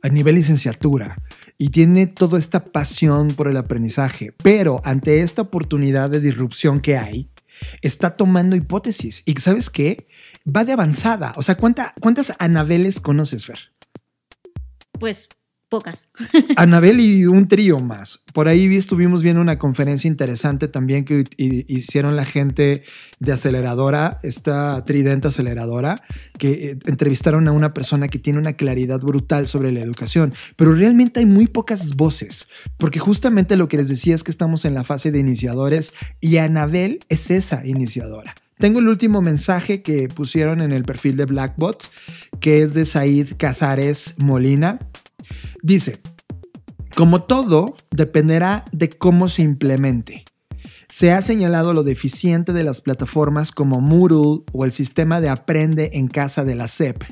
C: a nivel licenciatura y tiene toda esta pasión por el aprendizaje, pero ante esta oportunidad de disrupción que hay, está tomando hipótesis. ¿Y sabes qué? Va de avanzada. O sea, ¿cuántas Anabeles conoces, Fer?
D: Pues pocas.
C: Anabel y un trío más. Por ahí estuvimos viendo una conferencia interesante también que hicieron la gente de aceleradora, esta tridente aceleradora, que eh, entrevistaron a una persona que tiene una claridad brutal sobre la educación, pero realmente hay muy pocas voces, porque justamente lo que les decía es que estamos en la fase de iniciadores y Anabel es esa iniciadora. Tengo el último mensaje que pusieron en el perfil de Blackbot, que es de Said Casares Molina. Dice, como todo, dependerá de cómo se implemente. Se ha señalado lo deficiente de las plataformas como Moodle o el sistema de aprende en casa de la SEP,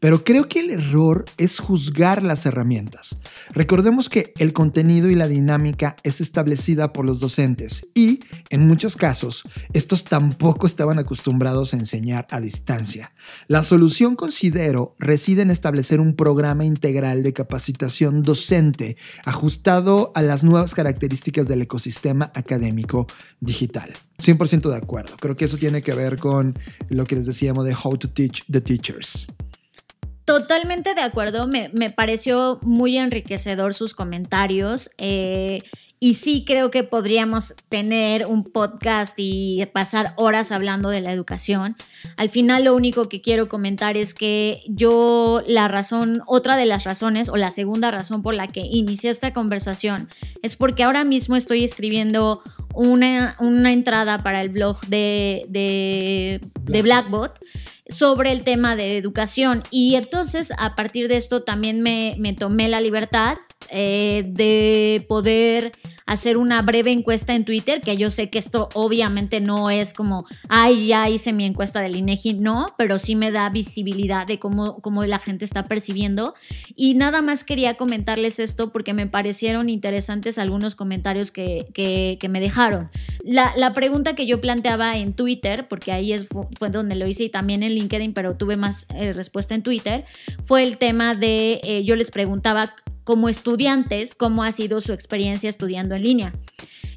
C: pero creo que el error es juzgar las herramientas. Recordemos que el contenido y la dinámica es establecida por los docentes y, en muchos casos, estos tampoco estaban acostumbrados a enseñar a distancia. La solución, considero, reside en establecer un programa integral de capacitación docente ajustado a las nuevas características del ecosistema académico digital. 100% de acuerdo. Creo que eso tiene que ver con lo que les decíamos de how to teach the teachers.
D: Totalmente de acuerdo, me, pareció muy enriquecedor sus comentarios. Eh, y sí creo que podríamos tener un podcast y pasar horas hablando de la educación. Al final lo único que quiero comentar es que yo la razón, otra de las razones o la segunda razón por la que inicié esta conversación es porque ahora mismo estoy escribiendo una, una entrada para el blog de, de, de Blackbot sobre el tema de educación. Y entonces a partir de esto también me, me tomé la libertad eh, de poder hacer una breve encuesta en Twitter, que yo sé que esto obviamente no es como, ay, ya hice mi encuesta del INEGI, no, pero sí me da visibilidad de cómo, cómo la gente está percibiendo. Y nada más quería comentarles esto porque me parecieron interesantes algunos comentarios que, que, me dejaron. La, la, pregunta que yo planteaba en Twitter, porque ahí es, fue donde lo hice y también en LinkedIn, pero tuve más eh, respuesta en Twitter, fue el tema de, eh, yo les preguntaba como estudiantes cómo ha sido su experiencia estudiando en línea.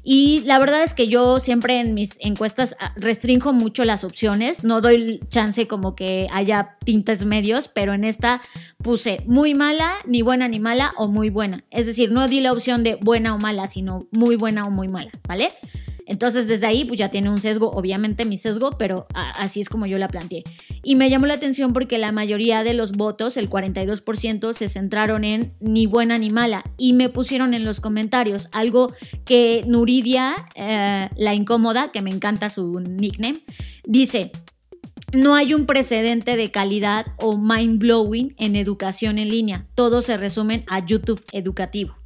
D: Y la verdad es que yo siempre en mis encuestas ah, restringo mucho las opciones, no doy chance como que haya tintes medios, pero en esta puse muy mala, ni buena ni mala o muy buena. Es decir, no di la opción de buena o mala, sino muy buena o muy mala, ¿vale? Entonces desde ahí pues ya tiene un sesgo, obviamente mi sesgo, pero así es como yo la planteé. Y me llamó la atención porque la mayoría de los votos, el 42%, se centraron en ni buena ni mala y me pusieron en los comentarios algo que Nuridia, eh, la incómoda, que me encanta su nickname, dice, no hay un precedente de calidad o mind blowing en educación en línea. Todo se resumen a YouTube educativo.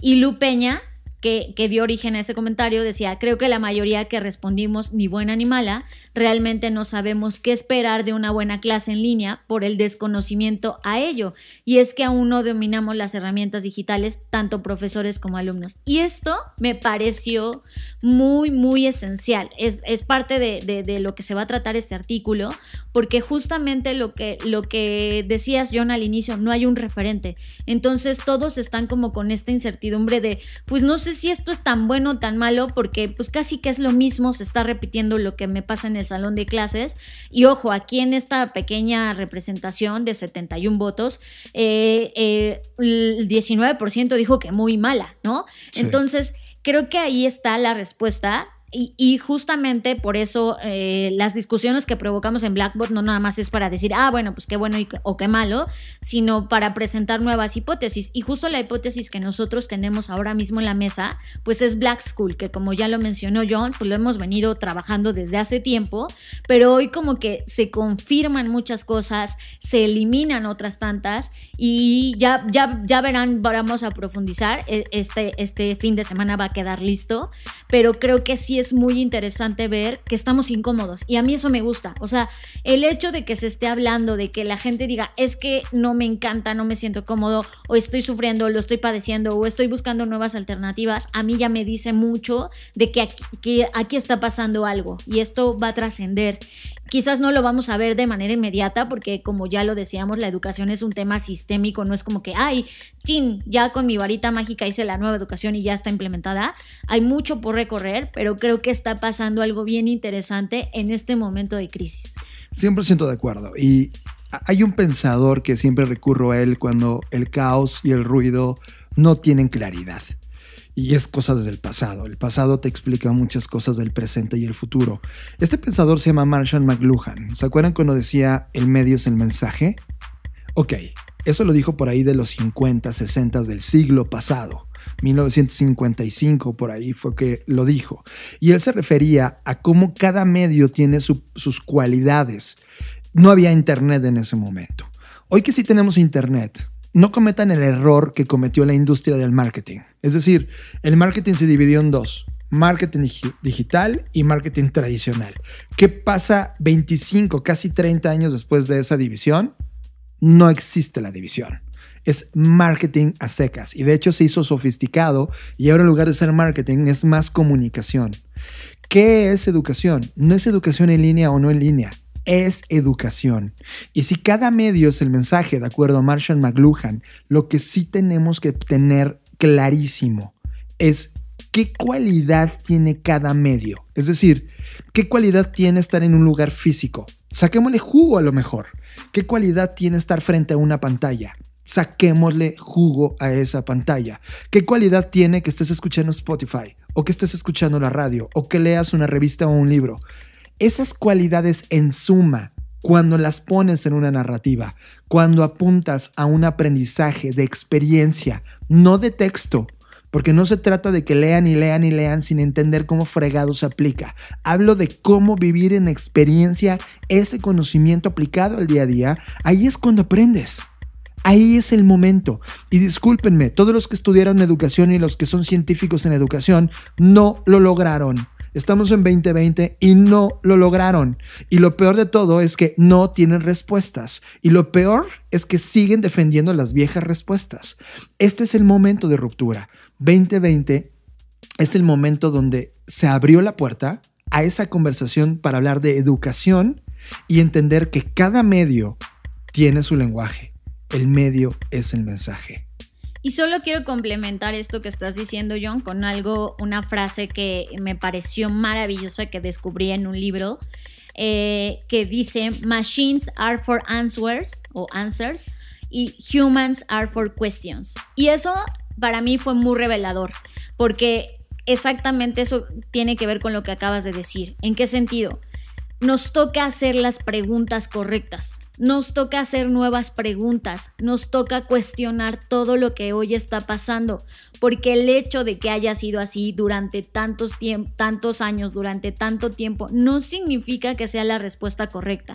D: Y Lu Peña que, dio origen a ese comentario decía, creo que la mayoría que respondimos ni buena ni mala, realmente no sabemos qué esperar de una buena clase en línea por el desconocimiento a ello. Y es que aún no dominamos las herramientas digitales, tanto profesores como alumnos. Y esto me pareció muy, muy esencial. Es, es parte de, de, lo que se va a tratar este artículo, porque justamente lo que, lo que decías, John, al inicio, no hay un referente. Entonces todos están como con esta incertidumbre de, pues no sé si esto es tan bueno o tan malo, porque pues casi que es lo mismo, se está repitiendo lo que me pasa en el salón de clases. Y ojo, aquí en esta pequeña representación de 71 votos, eh, eh, el 19% dijo que muy mala, ¿no? Entonces, creo que ahí está la respuesta y, justamente por eso eh, las discusiones que provocamos en Blackboard no nada más es para decir, ah, bueno, pues qué bueno o qué malo, sino para presentar nuevas hipótesis. Y justo la hipótesis que nosotros tenemos ahora mismo en la mesa, pues es Black School, que como ya lo mencionó John, pues lo hemos venido trabajando desde hace tiempo, pero hoy como que se confirman muchas cosas, se eliminan otras tantas y ya, ya, ya verán, vamos a profundizar, e, este, este fin de semana va a quedar listo, pero creo que sí muy interesante ver que estamos incómodos y a mí eso me gusta. O sea, el hecho de que se esté hablando, de que la gente diga, es que no me encanta, no me siento cómodo, o estoy sufriendo, lo estoy padeciendo, o estoy buscando nuevas alternativas, a mí ya me dice mucho de que aquí, que aquí está pasando algo y esto va a trascender. Quizás no lo vamos a ver de manera inmediata porque como ya lo decíamos, la educación es un tema sistémico, no es como que, ay, chin, ya con mi varita mágica hice la nueva educación y ya está implementada. Hay mucho por recorrer, pero creo que está pasando algo bien interesante en este momento de crisis.
C: 100% de acuerdo. Y hay un pensador que siempre recurro a él cuando el caos y el ruido no tienen claridad y es cosas del pasado. El pasado te explica muchas cosas del presente y el futuro. Este pensador se llama Marshall McLuhan. ¿Se acuerdan cuando decía el medio es el mensaje? Ok, eso lo dijo por ahí de los 50, 60 del siglo pasado. 1955 por ahí fue que lo dijo. Y él se refería a cómo cada medio tiene sus cualidades. No había internet en ese momento. Hoy que sí tenemos internet, no cometan el error que cometió la industria del marketing. Es decir, el marketing se dividió en dos, marketing digital y marketing tradicional. ¿Qué pasa 25, casi 30 años después de esa división? No existe la división. Es marketing a secas y de hecho se hizo sofisticado y ahora en lugar de ser marketing es más comunicación. ¿Qué es educación? No es educación en línea o no en línea es educación. Y si cada medio es el mensaje, de acuerdo a Marshall McLuhan, lo que sí tenemos que tener clarísimo es qué cualidad tiene cada medio. Es decir, qué cualidad tiene estar en un lugar físico. Saquémosle jugo a lo mejor. ¿Qué cualidad tiene estar frente a una pantalla? Saquémosle jugo a esa pantalla. ¿Qué cualidad tiene que estés escuchando Spotify? O que estés escuchando la radio? O que leas una revista o un libro? Esas cualidades en suma, cuando las pones en una narrativa, cuando apuntas a un aprendizaje de experiencia, no de texto, porque no se trata de que lean y lean y lean sin entender cómo fregado se aplica. Hablo de cómo vivir en experiencia ese conocimiento aplicado al día a día. Ahí es cuando aprendes. Ahí es el momento. Y discúlpenme, todos los que estudiaron educación y los que son científicos en educación no lo lograron. Estamos en 2020 y no lo lograron. Y lo peor de todo es que no tienen respuestas. Y lo peor es que siguen defendiendo las viejas respuestas. Este es el momento de ruptura. 2020 es el momento donde se abrió la puerta a esa conversación para hablar de educación y entender que cada medio tiene su lenguaje. El medio es el mensaje.
D: Y solo quiero complementar esto que estás diciendo, John, con algo, una frase que me pareció maravillosa que descubrí en un libro eh, que dice: Machines are for answers o answers y humans are for questions. Y eso para mí fue muy revelador, porque exactamente eso tiene que ver con lo que acabas de decir. ¿En qué sentido? Nos toca hacer las preguntas correctas, nos toca hacer nuevas preguntas, nos toca cuestionar todo lo que hoy está pasando, porque el hecho de que haya sido así durante tantos, tantos años, durante tanto tiempo, no significa que sea la respuesta correcta.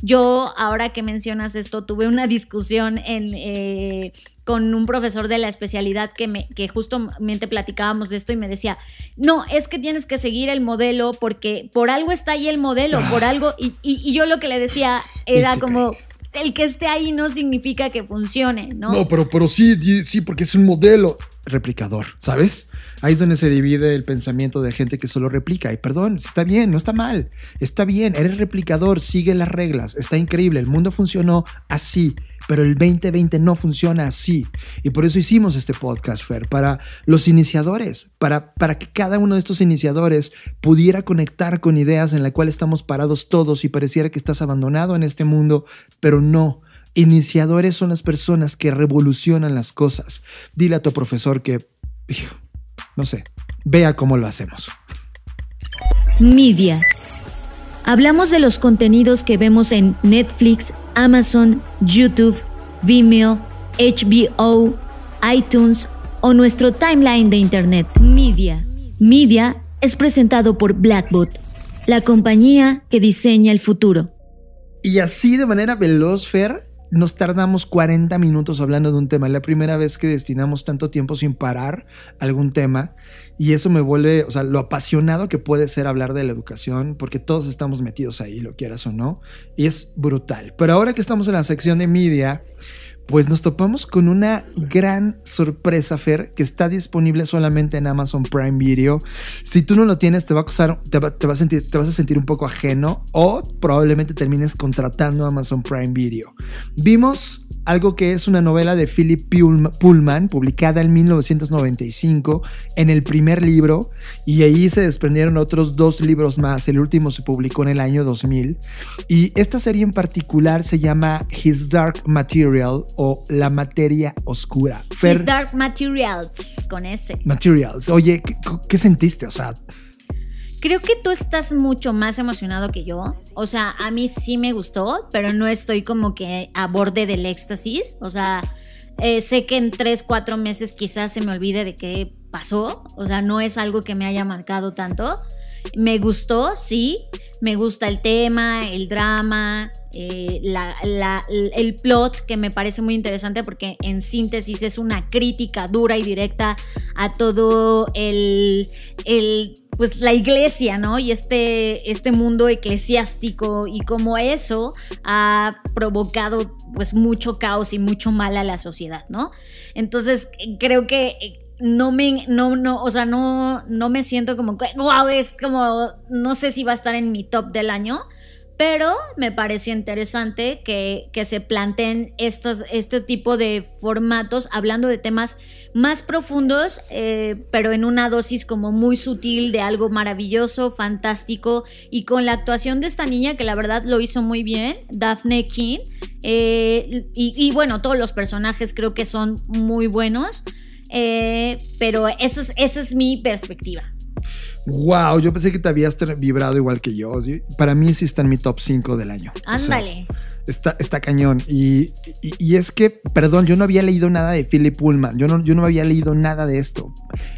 D: Yo, ahora que mencionas esto, tuve una discusión en... Eh, con un profesor de la especialidad que, me, que justamente platicábamos de esto y me decía, no, es que tienes que seguir el modelo porque por algo está ahí el modelo, por ah. algo, y, yo lo que le decía era como, el que esté ahí no significa que funcione, ¿no?
C: No, pero, pero sí, sí, porque es un modelo replicador, ¿sabes? Ahí es donde se divide el pensamiento de gente que solo replica. Y perdón, está bien, no está mal, está bien, eres replicador, sigue las reglas, está increíble, el mundo funcionó así pero el 2020 no funciona así. Y por eso hicimos este podcast, Fer, para los iniciadores, para, para que cada uno de estos iniciadores pudiera conectar con ideas en la cual estamos parados todos y pareciera que estás abandonado en este mundo, pero no. Iniciadores son las personas que revolucionan las cosas. Dile a tu profesor que, no sé, vea cómo lo hacemos.
D: Media. Hablamos de los contenidos que vemos en Netflix, Amazon, YouTube, Vimeo, HBO, iTunes o nuestro timeline de Internet. Media. Media es presentado por Blackbot, la compañía que diseña el futuro.
C: Y así de manera veloz, Fer, nos tardamos 40 minutos hablando de un tema. Es la primera vez que destinamos tanto tiempo sin parar algún tema. Y eso me vuelve, o sea, lo apasionado que puede ser hablar de la educación, porque todos estamos metidos ahí, lo quieras o no. Y es brutal. Pero ahora que estamos en la sección de media, pues nos topamos con una gran sorpresa, Fer, que está disponible solamente en Amazon Prime Video. Si tú no lo tienes, te va a costar, te, a sentir, te vas a sentir un poco ajeno o probablemente termines contratando Amazon Prime Video. Vimos algo que es una novela de Philip Pullman, publicada en 1995 en el primer libro, y ahí se desprendieron otros dos libros más. El último se publicó en el año 2000. Y esta serie en particular se llama His Dark Material o La Materia Oscura.
D: His Dark Materials, con ese.
C: Materials. Oye, ¿qué, qué sentiste? O sea,
D: Creo que tú estás mucho más emocionado que yo. O sea, a mí sí me gustó, pero no estoy como que a borde del éxtasis. O sea, eh, sé que en tres, cuatro meses quizás se me olvide de qué pasó. O sea, no es algo que me haya marcado tanto. Me gustó, sí. Me gusta el tema, el drama, eh, el plot, que me parece muy interesante porque en síntesis es una crítica dura y directa a todo el, pues la iglesia, ¿no? Y este, este mundo eclesiástico y cómo eso ha provocado pues mucho caos y mucho mal a la sociedad, ¿no? Entonces creo que no me, no, no, o sea, no, no me siento como, wow, es como, no sé si va a estar en mi top del año, pero me pareció interesante que, se planteen estos, este tipo de formatos hablando de temas más profundos, eh, pero en una dosis como muy sutil de algo maravilloso, fantástico y con la actuación de esta niña que la verdad lo hizo muy bien, Daphne King, eh, y, y bueno, todos los personajes creo que son muy buenos. Eh, pero eso es, esa es mi perspectiva.
C: Wow, yo pensé que te habías vibrado igual que yo. Para mí sí está en mi top 5 del año.
D: Ándale.
C: Está, está cañón. Y, y- es que, perdón, yo no había leído nada de Philip Pullman. Yo no, yo no había leído nada de esto.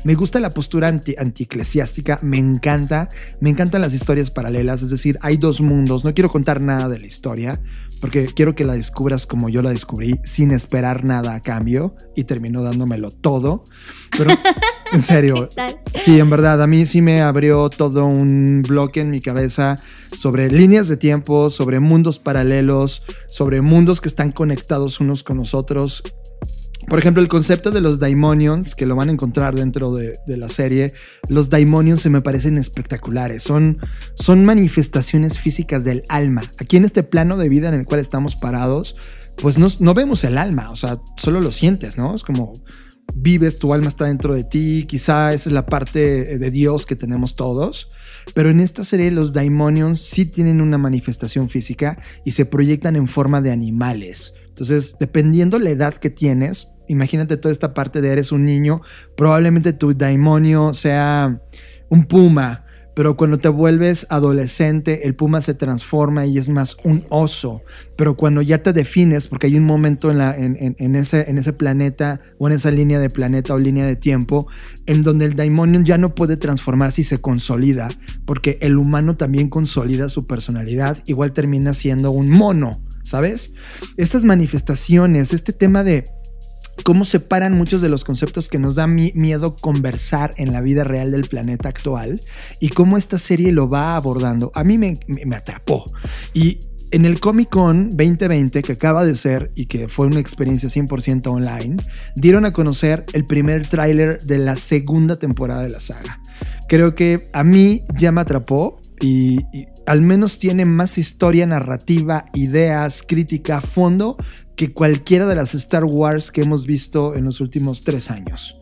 C: Me gusta la postura anti, antieclesiástica. Me encanta. Me encantan las historias paralelas. Es decir, hay dos mundos. No quiero contar nada de la historia porque quiero que la descubras como yo la descubrí, sin esperar nada a cambio. Y terminó dándomelo todo. Pero, en serio,
D: ¿Qué tal?
C: Sí, en verdad, a mí sí me abrió todo un bloque en mi cabeza sobre líneas de tiempo, sobre mundos paralelos, sobre mundos que están conectados unos con los otros. Por ejemplo, el concepto de los daimonions, que lo van a encontrar dentro de, de la serie, los daimonions se me parecen espectaculares. Son, son manifestaciones físicas del alma. Aquí en este plano de vida en el cual estamos parados, pues no, no vemos el alma, o sea, solo lo sientes, ¿no? Es como vives, tu alma está dentro de ti, quizá esa es la parte de Dios que tenemos todos, pero en esta serie los daimonions sí tienen una manifestación física y se proyectan en forma de animales. Entonces, dependiendo la edad que tienes, imagínate toda esta parte de eres un niño, probablemente tu daimonio sea un puma, pero cuando te vuelves adolescente, el puma se transforma y es más un oso. Pero cuando ya te defines, porque hay un momento en, ese, en ese planeta o en esa línea de planeta o línea de tiempo, en donde el daimonion ya no puede transformarse y se consolida, porque el humano también consolida su personalidad, igual termina siendo un mono, ¿sabes? Estas manifestaciones, este tema de cómo separan muchos de los conceptos que nos da mi- miedo conversar en la vida real del planeta actual y cómo esta serie lo va abordando. A mí me, atrapó. Y en el Comic Con 2020, que acaba de ser y que fue una experiencia 100% online, dieron a conocer el primer tráiler de la segunda temporada de la saga. Creo que a mí ya me atrapó y, y al menos tiene más historia, narrativa, ideas, crítica, fondo que cualquiera de las Star Wars que hemos visto en los últimos tres años.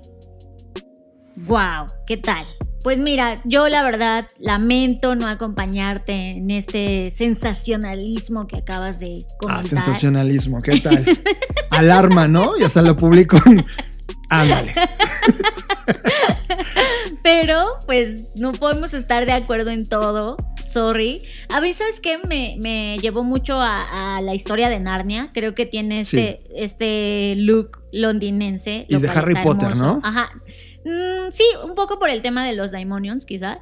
D: Wow, ¿qué tal? Pues mira, yo la verdad lamento no acompañarte en este sensacionalismo que acabas de
C: Ah,
D: comentar.
C: sensacionalismo, ¿qué tal? Alarma, ¿no? Ya se lo publicó. Ándale.
D: Pero pues no podemos estar de acuerdo en todo. Sorry. A mí, ¿sabes qué? Me, me llevó mucho a, a la historia de Narnia. Creo que tiene este, este look londinense.
C: Y
D: lo
C: de Harry Potter,
D: hermoso.
C: ¿no?
D: Ajá. Mm, sí, un poco por el tema de los Daimonions, quizás.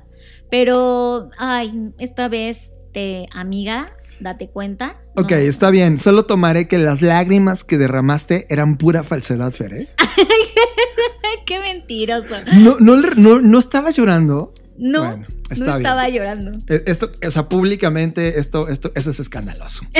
D: Pero, ay, esta vez, te, amiga, date cuenta. no-
C: Ok, está bien. Solo tomaré que las lágrimas que derramaste eran pura falsedad, Fer, ¿eh?
D: Qué mentiroso.
C: No, no, no, no estaba llorando.
D: No,
C: Bueno, está
D: no
C: bien.
D: estaba llorando.
C: Eh, Esto, o sea, públicamente, esto, esto, eso es escandaloso.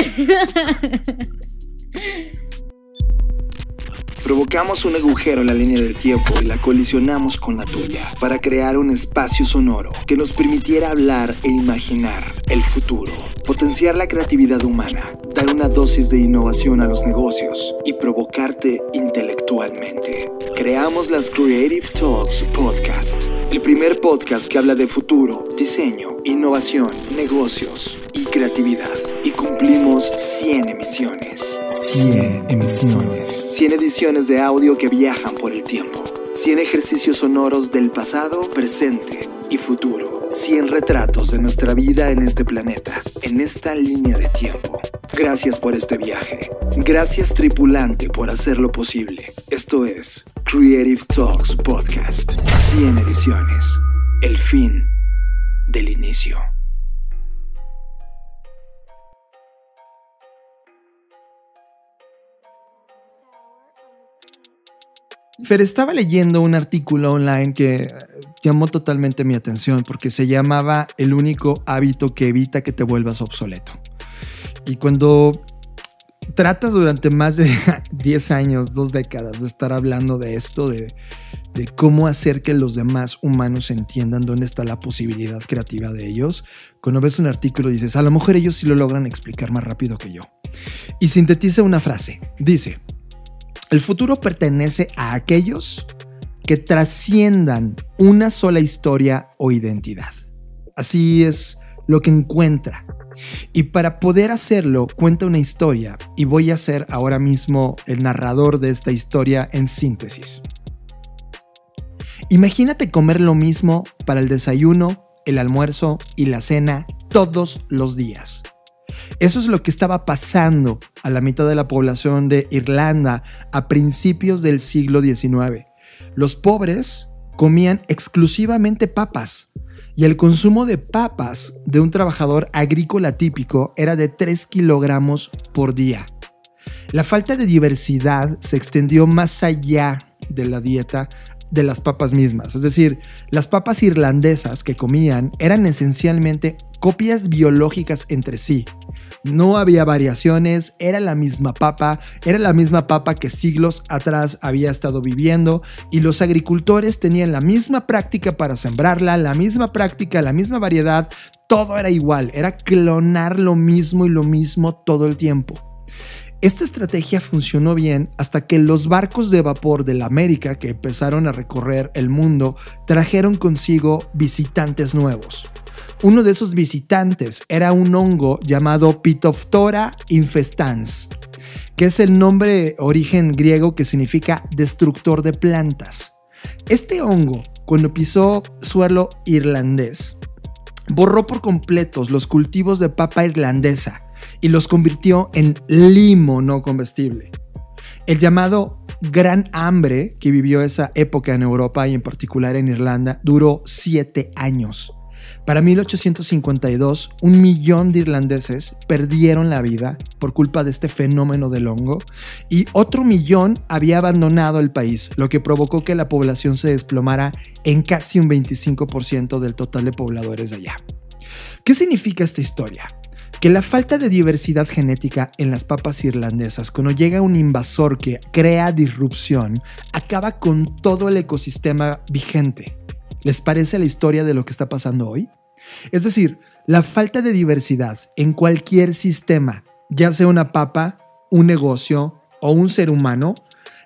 C: Provocamos un agujero en la línea del tiempo y la colisionamos con la tuya para crear un espacio sonoro que nos permitiera hablar e imaginar el futuro, potenciar la creatividad humana, dar una dosis de innovación a los negocios y provocarte intelectualmente. Creamos las Creative Talks Podcast, el primer podcast que habla de futuro, diseño, innovación, negocios y creatividad. Y cumplimos 100 emisiones. 100 emisiones. 100 ediciones de audio que viajan por el tiempo. 100 ejercicios sonoros del pasado, presente y futuro. 100 retratos de nuestra vida en este planeta, en esta línea de tiempo. Gracias por este viaje. Gracias tripulante por hacerlo posible. Esto es Creative Talks Podcast. 100 ediciones. El fin del inicio. Fer, estaba leyendo un artículo online que llamó totalmente mi atención porque se llamaba El único hábito que evita que te vuelvas obsoleto. Y cuando tratas durante más de 10 años, dos décadas de estar hablando de esto, de, cómo hacer que los demás humanos entiendan dónde está la posibilidad creativa de ellos, cuando ves un artículo dices, a lo mejor ellos sí lo logran explicar más rápido que yo. Y sintetiza una frase. Dice, el futuro pertenece a aquellos que trasciendan una sola historia o identidad. Así es lo que encuentra. Y para poder hacerlo, cuenta una historia y voy a ser ahora mismo el narrador de esta historia en síntesis. Imagínate comer lo mismo para el desayuno, el almuerzo y la cena todos los días. Eso es lo que estaba pasando a la mitad de la población de Irlanda a principios del siglo XIX. Los pobres comían exclusivamente papas y el consumo de papas de un trabajador agrícola típico era de 3 kilogramos por día. La falta de diversidad se extendió más allá de la dieta de las papas mismas. Es decir, las papas irlandesas que comían eran esencialmente copias biológicas entre sí. No había variaciones, era la misma papa, era la misma papa que siglos atrás había estado viviendo y los agricultores tenían la misma práctica para sembrarla, la misma práctica, la misma variedad, todo era igual, era clonar lo mismo y lo mismo todo el tiempo. Esta estrategia funcionó bien hasta que los barcos de vapor de la América que empezaron a recorrer el mundo trajeron consigo visitantes nuevos. Uno de esos visitantes era un hongo llamado Pitoftora infestans, que es el nombre origen griego que significa destructor de plantas. Este hongo, cuando pisó suelo irlandés, borró por completos los cultivos de papa irlandesa y los convirtió en limo no comestible. El llamado Gran Hambre que vivió esa época en Europa y en particular en Irlanda duró siete años. Para 1852, un millón de irlandeses perdieron la vida por culpa de este fenómeno del hongo y otro millón había abandonado el país, lo que provocó que la población se desplomara en casi un 25% del total de pobladores de allá. ¿Qué significa esta historia? Que la falta de diversidad genética en las papas irlandesas, cuando llega un invasor que crea disrupción, acaba con todo el ecosistema vigente. ¿Les parece la historia de lo que está pasando hoy? Es decir, la falta de diversidad en cualquier sistema, ya sea una papa, un negocio o un ser humano,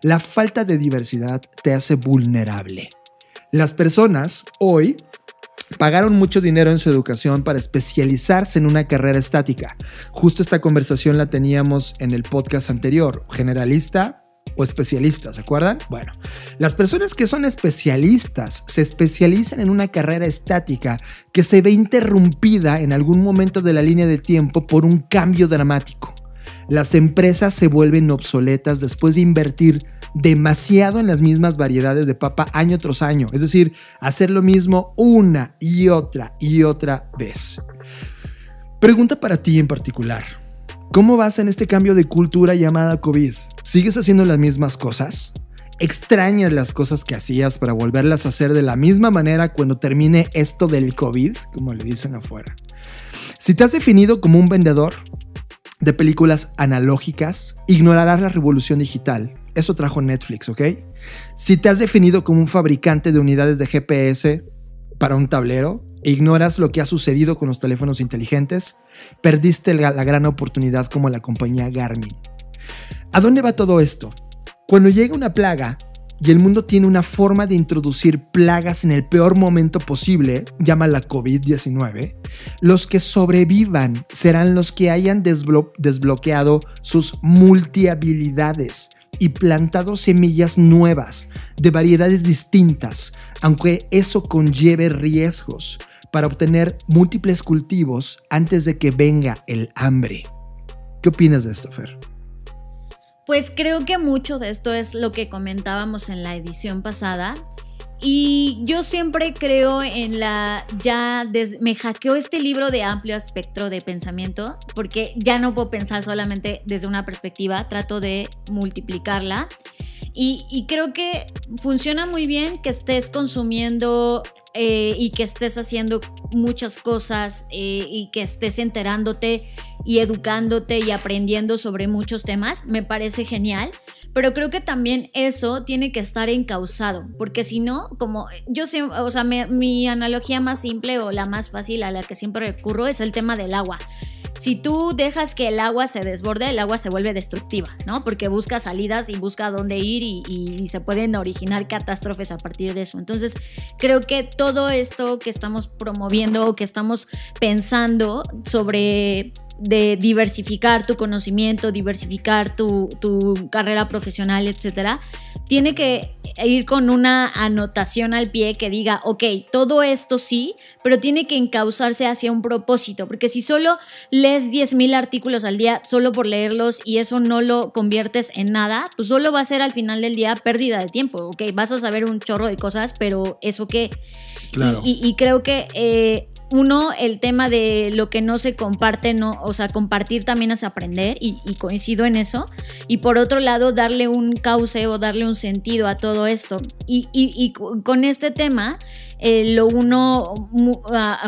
C: la falta de diversidad te hace vulnerable. Las personas hoy pagaron mucho dinero en su educación para especializarse en una carrera estática. Justo esta conversación la teníamos en el podcast anterior, generalista o especialista, ¿se acuerdan? Bueno, las personas que son especialistas se especializan en una carrera estática que se ve interrumpida en algún momento de la línea de tiempo por un cambio dramático. Las empresas se vuelven obsoletas después de invertir demasiado en las mismas variedades de papa año tras año. Es decir, hacer lo mismo una y otra y otra vez. Pregunta para ti en particular. ¿Cómo vas en este cambio de cultura llamada COVID? ¿Sigues haciendo las mismas cosas? ¿Extrañas las cosas que hacías para volverlas a hacer de la misma manera cuando termine esto del COVID, como le dicen afuera? Si te has definido como un vendedor de películas analógicas, ignorarás la revolución digital eso trajo Netflix, ¿ok? Si te has definido como un fabricante de unidades de GPS para un tablero e ignoras lo que ha sucedido con los teléfonos inteligentes, perdiste la, gran oportunidad como la compañía Garmin. ¿A dónde va todo esto? Cuando llega una plaga, y el mundo tiene una forma de introducir plagas en el peor momento posible, llama la COVID-19, los que sobrevivan serán los que hayan desbloqueado sus multihabilidades y plantado semillas nuevas de variedades distintas, aunque eso conlleve riesgos para obtener múltiples cultivos antes de que venga el hambre. ¿Qué opinas de esto, Fer?
D: Pues creo que mucho de esto es lo que comentábamos en la edición pasada y yo siempre creo en la, ya me hackeó este libro de amplio espectro de pensamiento, porque ya no puedo pensar solamente desde una perspectiva, trato de multiplicarla. Y, creo que funciona muy bien que estés consumiendo eh, y que estés haciendo muchas cosas eh, y que estés enterándote y educándote y aprendiendo sobre muchos temas. Me parece genial. Pero creo que también eso tiene que estar encausado, porque si no, como yo sé, o sea, mi analogía más simple o la más fácil a la que siempre recurro es el tema del agua. Si tú dejas que el agua se desborde, el agua se vuelve destructiva, ¿no? Porque busca salidas y busca dónde ir y, y se pueden originar catástrofes a partir de eso. Entonces, creo que todo esto que estamos promoviendo o que estamos pensando sobre de diversificar tu conocimiento, diversificar tu, carrera profesional, etcétera, tiene que ir con una anotación al pie que diga, ok, todo esto sí, pero tiene que encauzarse hacia un propósito, porque si solo lees 10.000 artículos al día solo por leerlos y eso no lo conviertes en nada, pues solo va a ser al final del día pérdida de tiempo, ok, vas a saber un chorro de cosas, pero eso qué.
F: Claro.
D: Y, creo que eh, uno, el tema de lo que no se comparte, no, o sea, compartir también es aprender y, coincido en eso. Y por otro lado, darle un cauce o darle un sentido a todo esto. Y, con este tema, eh, lo uno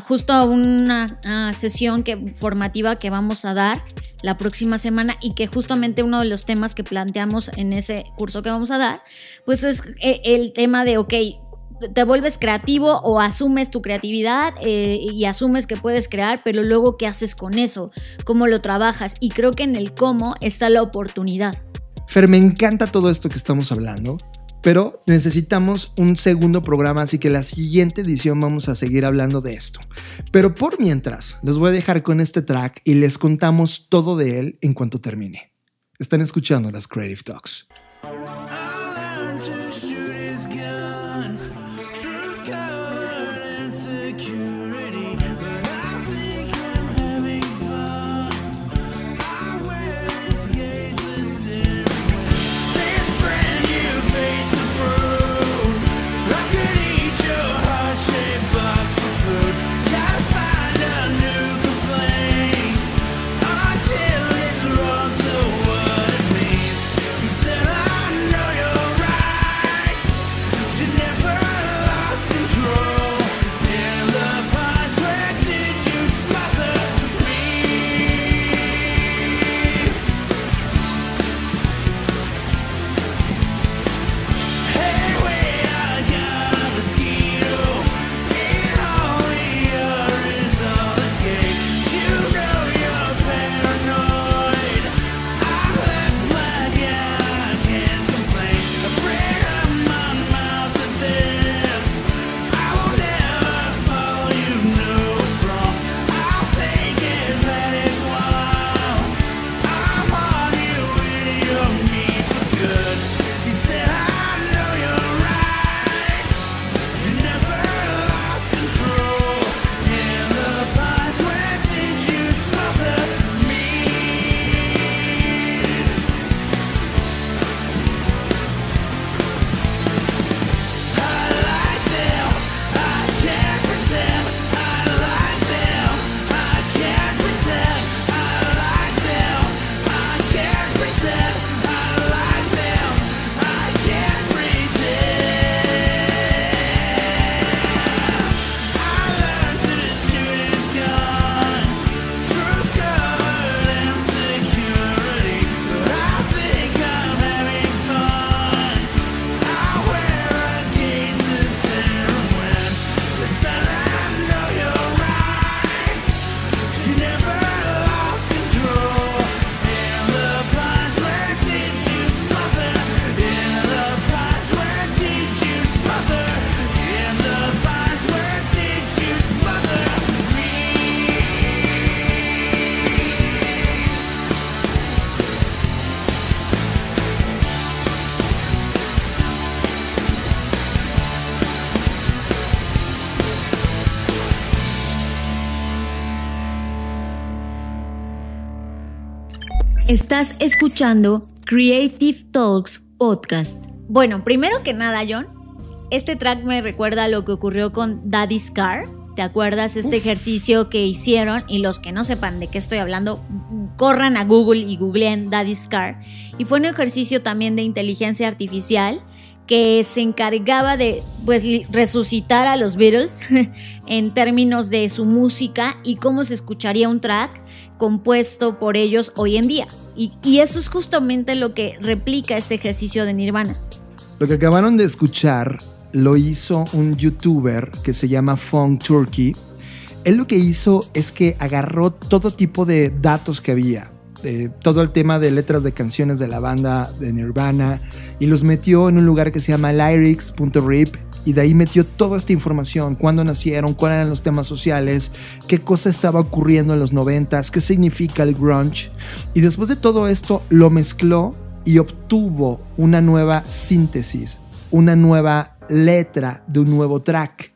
D: justo a una sesión que, formativa que vamos a dar la próxima semana y que justamente uno de los temas que planteamos en ese curso que vamos a dar, pues es eh, el tema de, ok, te vuelves creativo o asumes tu creatividad eh, y asumes que puedes crear, pero luego qué haces con eso, cómo lo trabajas. Y creo que en el cómo está la oportunidad.
F: Fer, me encanta todo esto que estamos hablando, pero necesitamos un segundo programa, así que la siguiente edición vamos a seguir hablando de esto. Pero por mientras, los voy a dejar con este track y les contamos todo de él en cuanto termine. Están escuchando las Creative Talks.
D: Estás escuchando Creative Talks Podcast. Bueno, primero que nada, John, este track me recuerda a lo que ocurrió con Daddy's Car. ¿Te acuerdas este ejercicio que hicieron? Y los que no sepan de qué estoy hablando, corran a Google y googleen Daddy's Car. Y fue un ejercicio también de inteligencia artificial que se encargaba de pues resucitar a los Beatles en términos de su música y cómo se escucharía un track compuesto por ellos hoy en día. Y, eso es justamente lo que replica este ejercicio de Nirvana.
F: Lo que acabaron de escuchar lo hizo un youtuber que se llama Funk Turkey. Él lo que hizo es que agarró todo tipo de datos que había, todo el tema de letras de canciones de la banda de Nirvana y los metió en un lugar que se llama lyrics.rip y de ahí metió toda esta información, cuándo nacieron, cuáles eran los temas sociales, qué cosa estaba ocurriendo en los noventas, qué significa el grunge. Y después de todo esto lo mezcló
C: y obtuvo una nueva síntesis, una nueva letra de un nuevo track.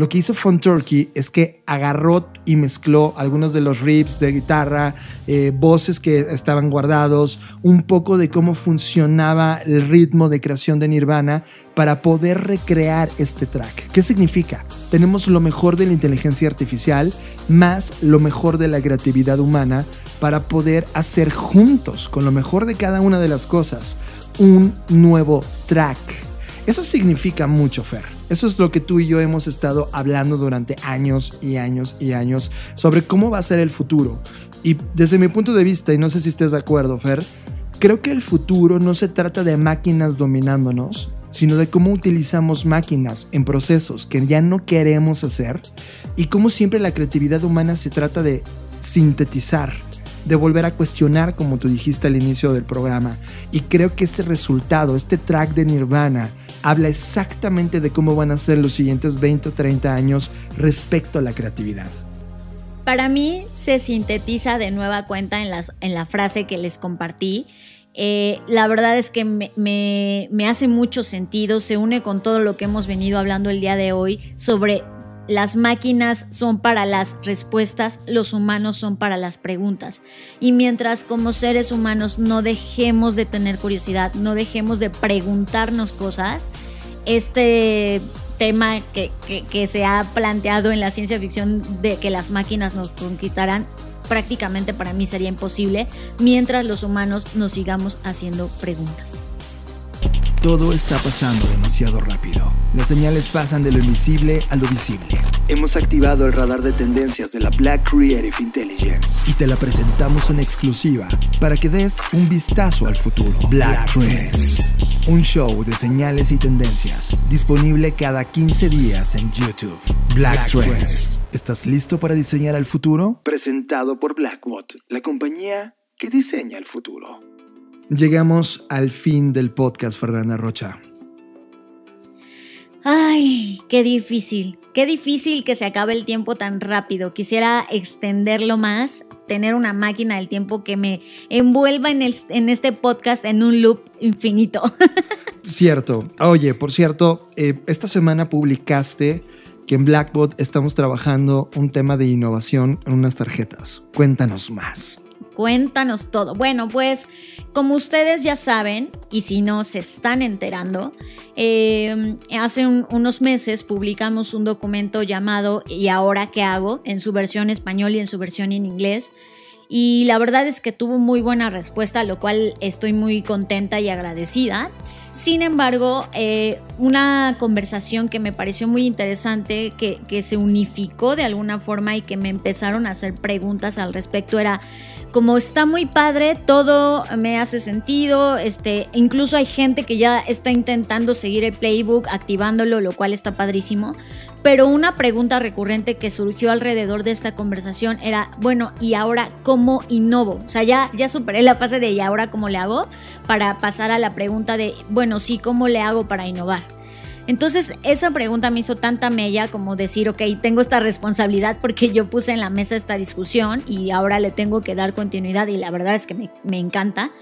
C: Lo que hizo Fun Turkey es que agarró y mezcló algunos de los riffs de guitarra, eh, voces que estaban guardados, un poco de cómo funcionaba el ritmo de creación de Nirvana para poder recrear este track. ¿Qué significa? Tenemos lo mejor de la inteligencia artificial más lo mejor de la creatividad humana para poder hacer juntos, con lo mejor de cada una de las cosas, un nuevo track. Eso significa mucho, Fer. Eso es lo que tú y yo hemos estado hablando durante años y años y años sobre cómo va a ser el futuro. Y desde mi punto de vista, y no sé si estés de acuerdo, Fer, creo que el futuro no se trata de máquinas dominándonos, sino de cómo utilizamos máquinas en procesos que ya no queremos hacer y cómo siempre la creatividad humana se trata de sintetizar de volver a cuestionar, como tú dijiste al inicio del programa. Y creo que este resultado, este track de Nirvana, habla exactamente de cómo van a ser los siguientes 20 o 30 años respecto a la creatividad.
D: Para mí se sintetiza de nueva cuenta en, en la frase que les compartí. Eh, la verdad es que me, me hace mucho sentido, se une con todo lo que hemos venido hablando el día de hoy sobre las máquinas son para las respuestas, los humanos son para las preguntas. Y mientras como seres humanos no dejemos de tener curiosidad, no dejemos de preguntarnos cosas, este tema que, se ha planteado en la ciencia ficción de que las máquinas nos conquistarán, prácticamente para mí sería imposible mientras los humanos nos sigamos haciendo preguntas.
C: Todo está pasando demasiado rápido. Las señales pasan de lo invisible a lo visible. Hemos activado el radar de tendencias de la Black Creative Intelligence y te la presentamos en exclusiva para que des un vistazo al futuro. Black, Trends, un show de señales y tendencias disponible cada 15 días en YouTube. Black, Trends. ¿Estás listo para diseñar el futuro? Presentado por Blackbot, la compañía que diseña el futuro. Llegamos al fin del podcast, Fernanda Rocha.
D: Ay, qué difícil. Qué difícil que se acabe el tiempo tan rápido. Quisiera extenderlo más, tener una máquina del tiempo que me envuelva en, en este podcast en un loop infinito.
C: Cierto. Oye, por cierto, eh, esta semana publicaste que en Blackbot estamos trabajando un tema de innovación en unas tarjetas. Cuéntanos más.
D: Cuéntanos todo. Bueno, pues como ustedes ya saben, y si no se están enterando, eh, hace unos meses publicamos un documento llamado ¿Y ahora qué hago? en su versión español y en su versión en inglés. Y la verdad es que tuvo muy buena respuesta, lo cual estoy muy contenta y agradecida. Sin embargo, eh, una conversación que me pareció muy interesante, que, que se unificó de alguna forma y que me empezaron a hacer preguntas al respecto era como está muy padre, todo me hace sentido, este, incluso hay gente que ya está intentando seguir el playbook, activándolo, lo cual está padrísimo, pero una pregunta recurrente que surgió alrededor de esta conversación era, bueno, ¿y ahora cómo innovo? O sea, ya, ya superé la fase de ¿y ahora cómo le hago? Para pasar a la pregunta de, bueno, sí, ¿cómo le hago para innovar? Entonces, esa pregunta me hizo tanta mella como decir, ok, tengo esta responsabilidad porque yo puse en la mesa esta discusión y ahora le tengo que dar continuidad y la verdad es que me, me encanta.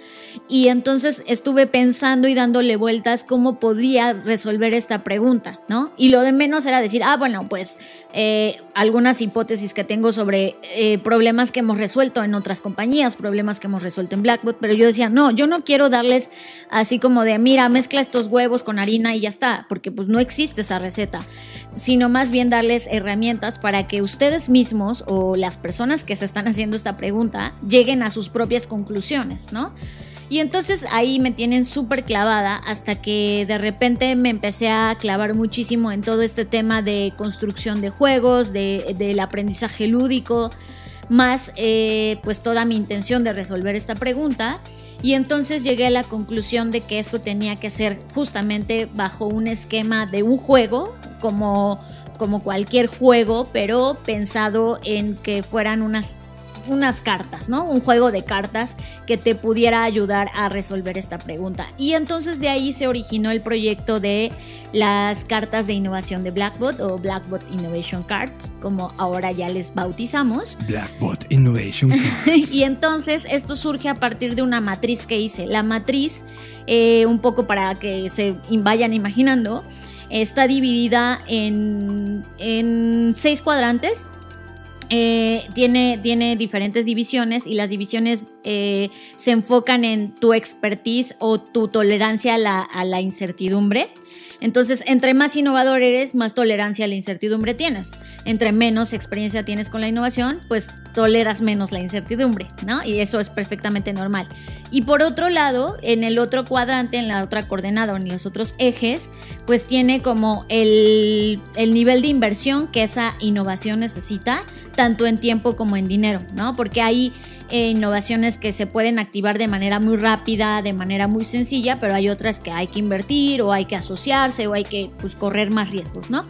D: Y entonces estuve pensando y dándole vueltas cómo podría resolver esta pregunta, ¿no? Y lo de menos era decir, ah, bueno, pues eh, algunas hipótesis que tengo sobre eh, problemas que hemos resuelto en otras compañías, problemas que hemos resuelto en Blackbot, pero yo decía, no, yo no quiero darles así como de, mira, mezcla estos huevos con harina y ya está, porque pues no existe esa receta, sino más bien darles herramientas para que ustedes mismos o las personas que se están haciendo esta pregunta lleguen a sus propias conclusiones, ¿no? Y entonces ahí me tienen súper clavada hasta que de repente me empecé a clavar muchísimo en todo este tema de construcción de juegos, de, del aprendizaje lúdico, más eh, pues toda mi intención de resolver esta pregunta. Y entonces llegué a la conclusión de que esto tenía que ser justamente bajo un esquema de un juego, como, como cualquier juego, pero pensado en que fueran unas unas cartas, ¿no? Un juego de cartas que te pudiera ayudar a resolver esta pregunta. Y entonces de ahí se originó el proyecto de las cartas de innovación de Blackbot o Blackbot Innovation Cards, como ahora ya les bautizamos.
C: Blackbot Innovation Cards.
D: y entonces esto surge a partir de una matriz que hice. La matriz, eh, un poco para que se vayan imaginando, está dividida en, en seis cuadrantes eh, tiene, tiene, diferentes divisiones y las divisiones eh, se enfocan en tu expertise o tu tolerancia a la, a la incertidumbre. Entonces, entre más innovador eres, más tolerancia a la incertidumbre tienes. Entre menos experiencia tienes con la innovación, pues toleras menos la incertidumbre, ¿no? Y eso es perfectamente normal. Y por otro lado, en el otro cuadrante, en la otra coordenada o en los otros ejes, pues tiene como el, el nivel de inversión que esa innovación necesita, tanto en tiempo como en dinero, ¿no? Porque hay eh, innovaciones que se pueden activar de manera muy rápida, de manera muy sencilla, pero hay otras que hay que invertir o hay que asociarse o hay que pues, correr más riesgos, ¿no?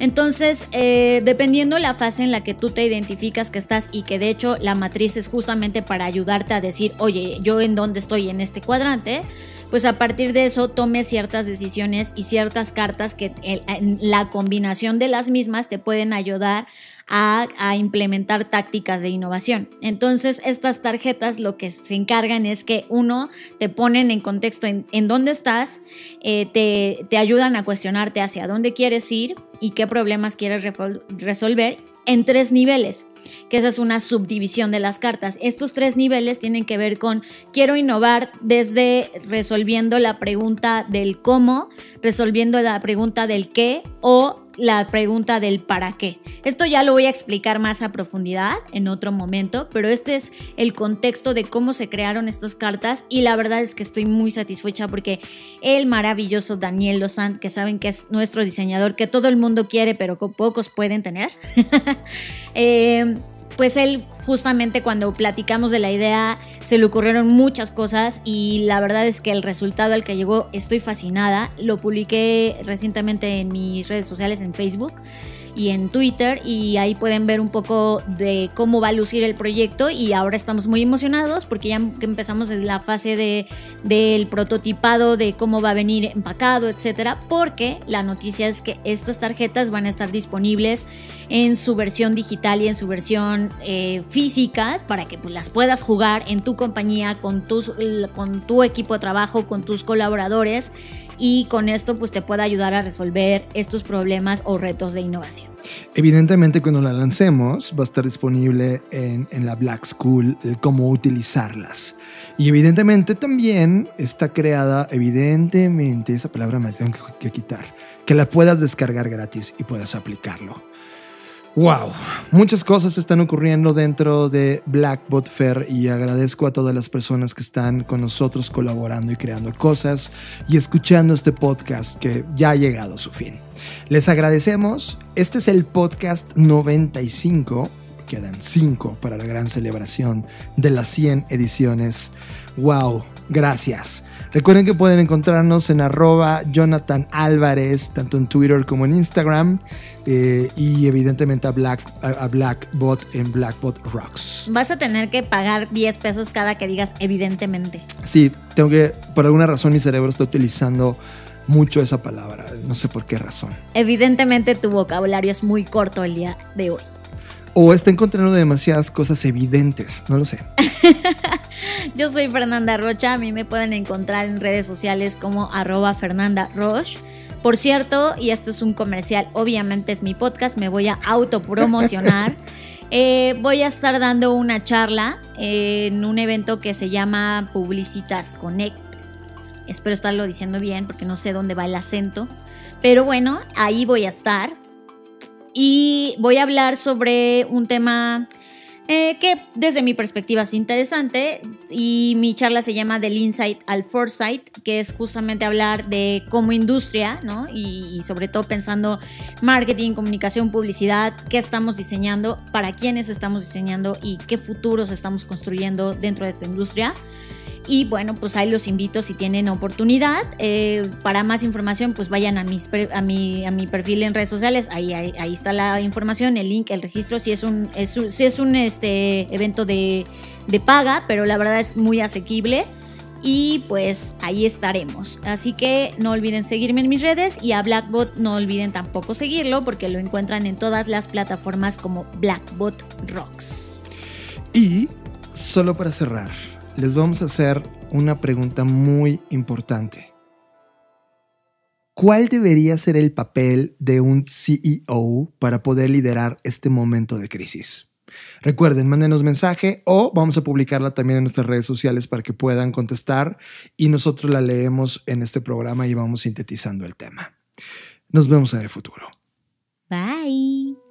D: Entonces, eh, dependiendo la fase en la que tú te identificas que estás y que de hecho la matriz es justamente para ayudarte a decir, oye, yo en dónde estoy en este cuadrante, pues a partir de eso tome ciertas decisiones y ciertas cartas que en la combinación de las mismas te pueden ayudar a, implementar tácticas de innovación. Entonces, estas tarjetas lo que se encargan es que uno te ponen en contexto en, dónde estás, eh, te, te ayudan a cuestionarte hacia dónde quieres ir y qué problemas quieres resolver en tres niveles, que esa es una subdivisión de las cartas. Estos tres niveles tienen que ver con quiero innovar desde resolviendo la pregunta del cómo, resolviendo la pregunta del qué o la pregunta del para qué. Esto ya lo voy a explicar más a profundidad en otro momento, pero este es el contexto de cómo se crearon estas cartas y la verdad es que estoy muy satisfecha porque el maravilloso Daniel Lozant, que saben que es nuestro diseñador que todo el mundo quiere pero que pocos pueden tener, eh, pues él justamente cuando platicamos de la idea se le ocurrieron muchas cosas y la verdad es que el resultado al que llegó estoy fascinada. Lo publiqué recientemente en mis redes sociales en Facebook y en Twitter y ahí pueden ver un poco de cómo va a lucir el proyecto y ahora estamos muy emocionados porque ya empezamos en la fase de, del prototipado de cómo va a venir empacado, etcétera, porque la noticia es que estas tarjetas van a estar disponibles en su versión digital y en su versión eh, física para que pues, las puedas jugar en tu compañía con, tus, con tu equipo de trabajo, con tus colaboradores y con esto pues te pueda ayudar a resolver estos problemas o retos de innovación.
C: Evidentemente cuando la lancemos va a estar disponible en, la Black School cómo utilizarlas. Y evidentemente también está creada, evidentemente, esa palabra me tengo que quitar, que la puedas descargar gratis y puedas aplicarlo. Wow, muchas cosas están ocurriendo dentro de Blackbot Fair y agradezco a todas las personas que están con nosotros colaborando y creando cosas y escuchando este podcast que ya ha llegado a su fin. Les agradecemos. Este es el podcast 95. Quedan 5 para la gran celebración de las 100 ediciones. Wow, gracias. Recuerden que pueden encontrarnos en arroba Jonathan Álvarez, tanto en Twitter como en Instagram. Eh, y evidentemente a, Black, a, Blackbot en Blackbot Rocks.
D: Vas a tener que pagar 10 pesos cada que digas evidentemente.
C: Sí, tengo que, por alguna razón mi cerebro está utilizando mucho esa palabra, no sé por qué razón.
D: Evidentemente tu vocabulario es muy corto el día de hoy.
C: O está encontrando demasiadas cosas evidentes, no lo sé.
D: Yo soy Fernanda Rocha, a mí me pueden encontrar en redes sociales como arroba Fernanda Roche. Por cierto, y esto es un comercial, obviamente es mi podcast, me voy a autopromocionar. eh, voy a estar dando una charla en un evento que se llama Publicitas Connect. Espero estarlo diciendo bien porque no sé dónde va el acento. Pero bueno, ahí voy a estar y voy a hablar sobre un tema eh, que desde mi perspectiva es interesante y mi charla se llama Del Insight al Foresight, que es justamente hablar de cómo industria, ¿no? Y, sobre todo pensando marketing, comunicación, publicidad, qué estamos diseñando, para quiénes estamos diseñando y qué futuros estamos construyendo dentro de esta industria. Y bueno, pues ahí los invito si tienen oportunidad. Eh, para más información, pues vayan a, mis, a, mi, a mi perfil en redes sociales. Ahí, ahí, está la información, el link, el registro. Si es un, es si es un este, evento de, de paga, pero la verdad es muy asequible y pues ahí estaremos. Así que no olviden seguirme en mis redes y a Blackbot no olviden tampoco seguirlo porque lo encuentran en todas las plataformas como Blackbot Rocks.
C: Y solo para cerrar, les vamos a hacer una pregunta muy importante. ¿Cuál debería ser el papel de un CEO para poder liderar este momento de crisis? Recuerden, mándenos mensaje o vamos a publicarla también en nuestras redes sociales para que puedan contestar y nosotros la leemos en este programa y vamos sintetizando el tema. Nos vemos en el futuro.
D: Bye.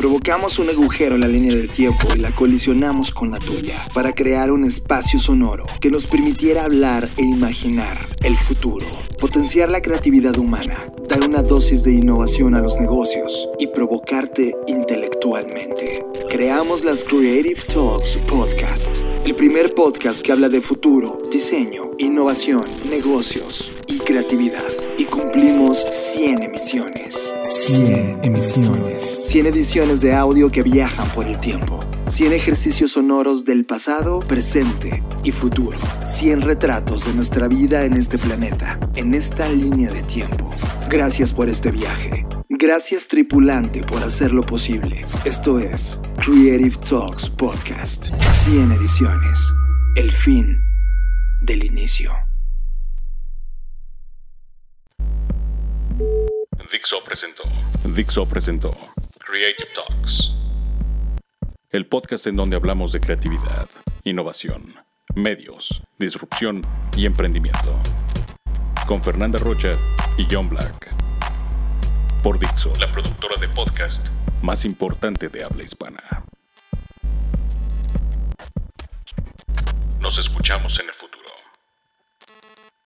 C: Provocamos un agujero en la línea del tiempo y la colisionamos con la tuya para crear un espacio sonoro que nos permitiera hablar e imaginar el futuro, potenciar la creatividad humana, dar una dosis de innovación a los negocios y provocarte intelectualmente. Creamos las Creative Talks Podcast, el primer podcast que habla de futuro, diseño, innovación, negocios y creatividad. Y cumplimos 100 emisiones. 100 emisiones. 100 ediciones de audio que viajan por el tiempo. 100 ejercicios sonoros del pasado, presente y futuro. 100 retratos de nuestra vida en este planeta, en esta línea de tiempo. Gracias por este viaje. Gracias tripulante por hacerlo posible. Esto es Creative Talks Podcast. 100 ediciones. El fin del inicio.
B: Dixo presentó. Dixo presentó. Creative Talks. El podcast en donde hablamos de creatividad, innovación, medios, disrupción y emprendimiento. Con Fernanda Rocha y John Black. Por Dixo, la productora de podcast más importante de habla hispana. Nos escuchamos en el futuro.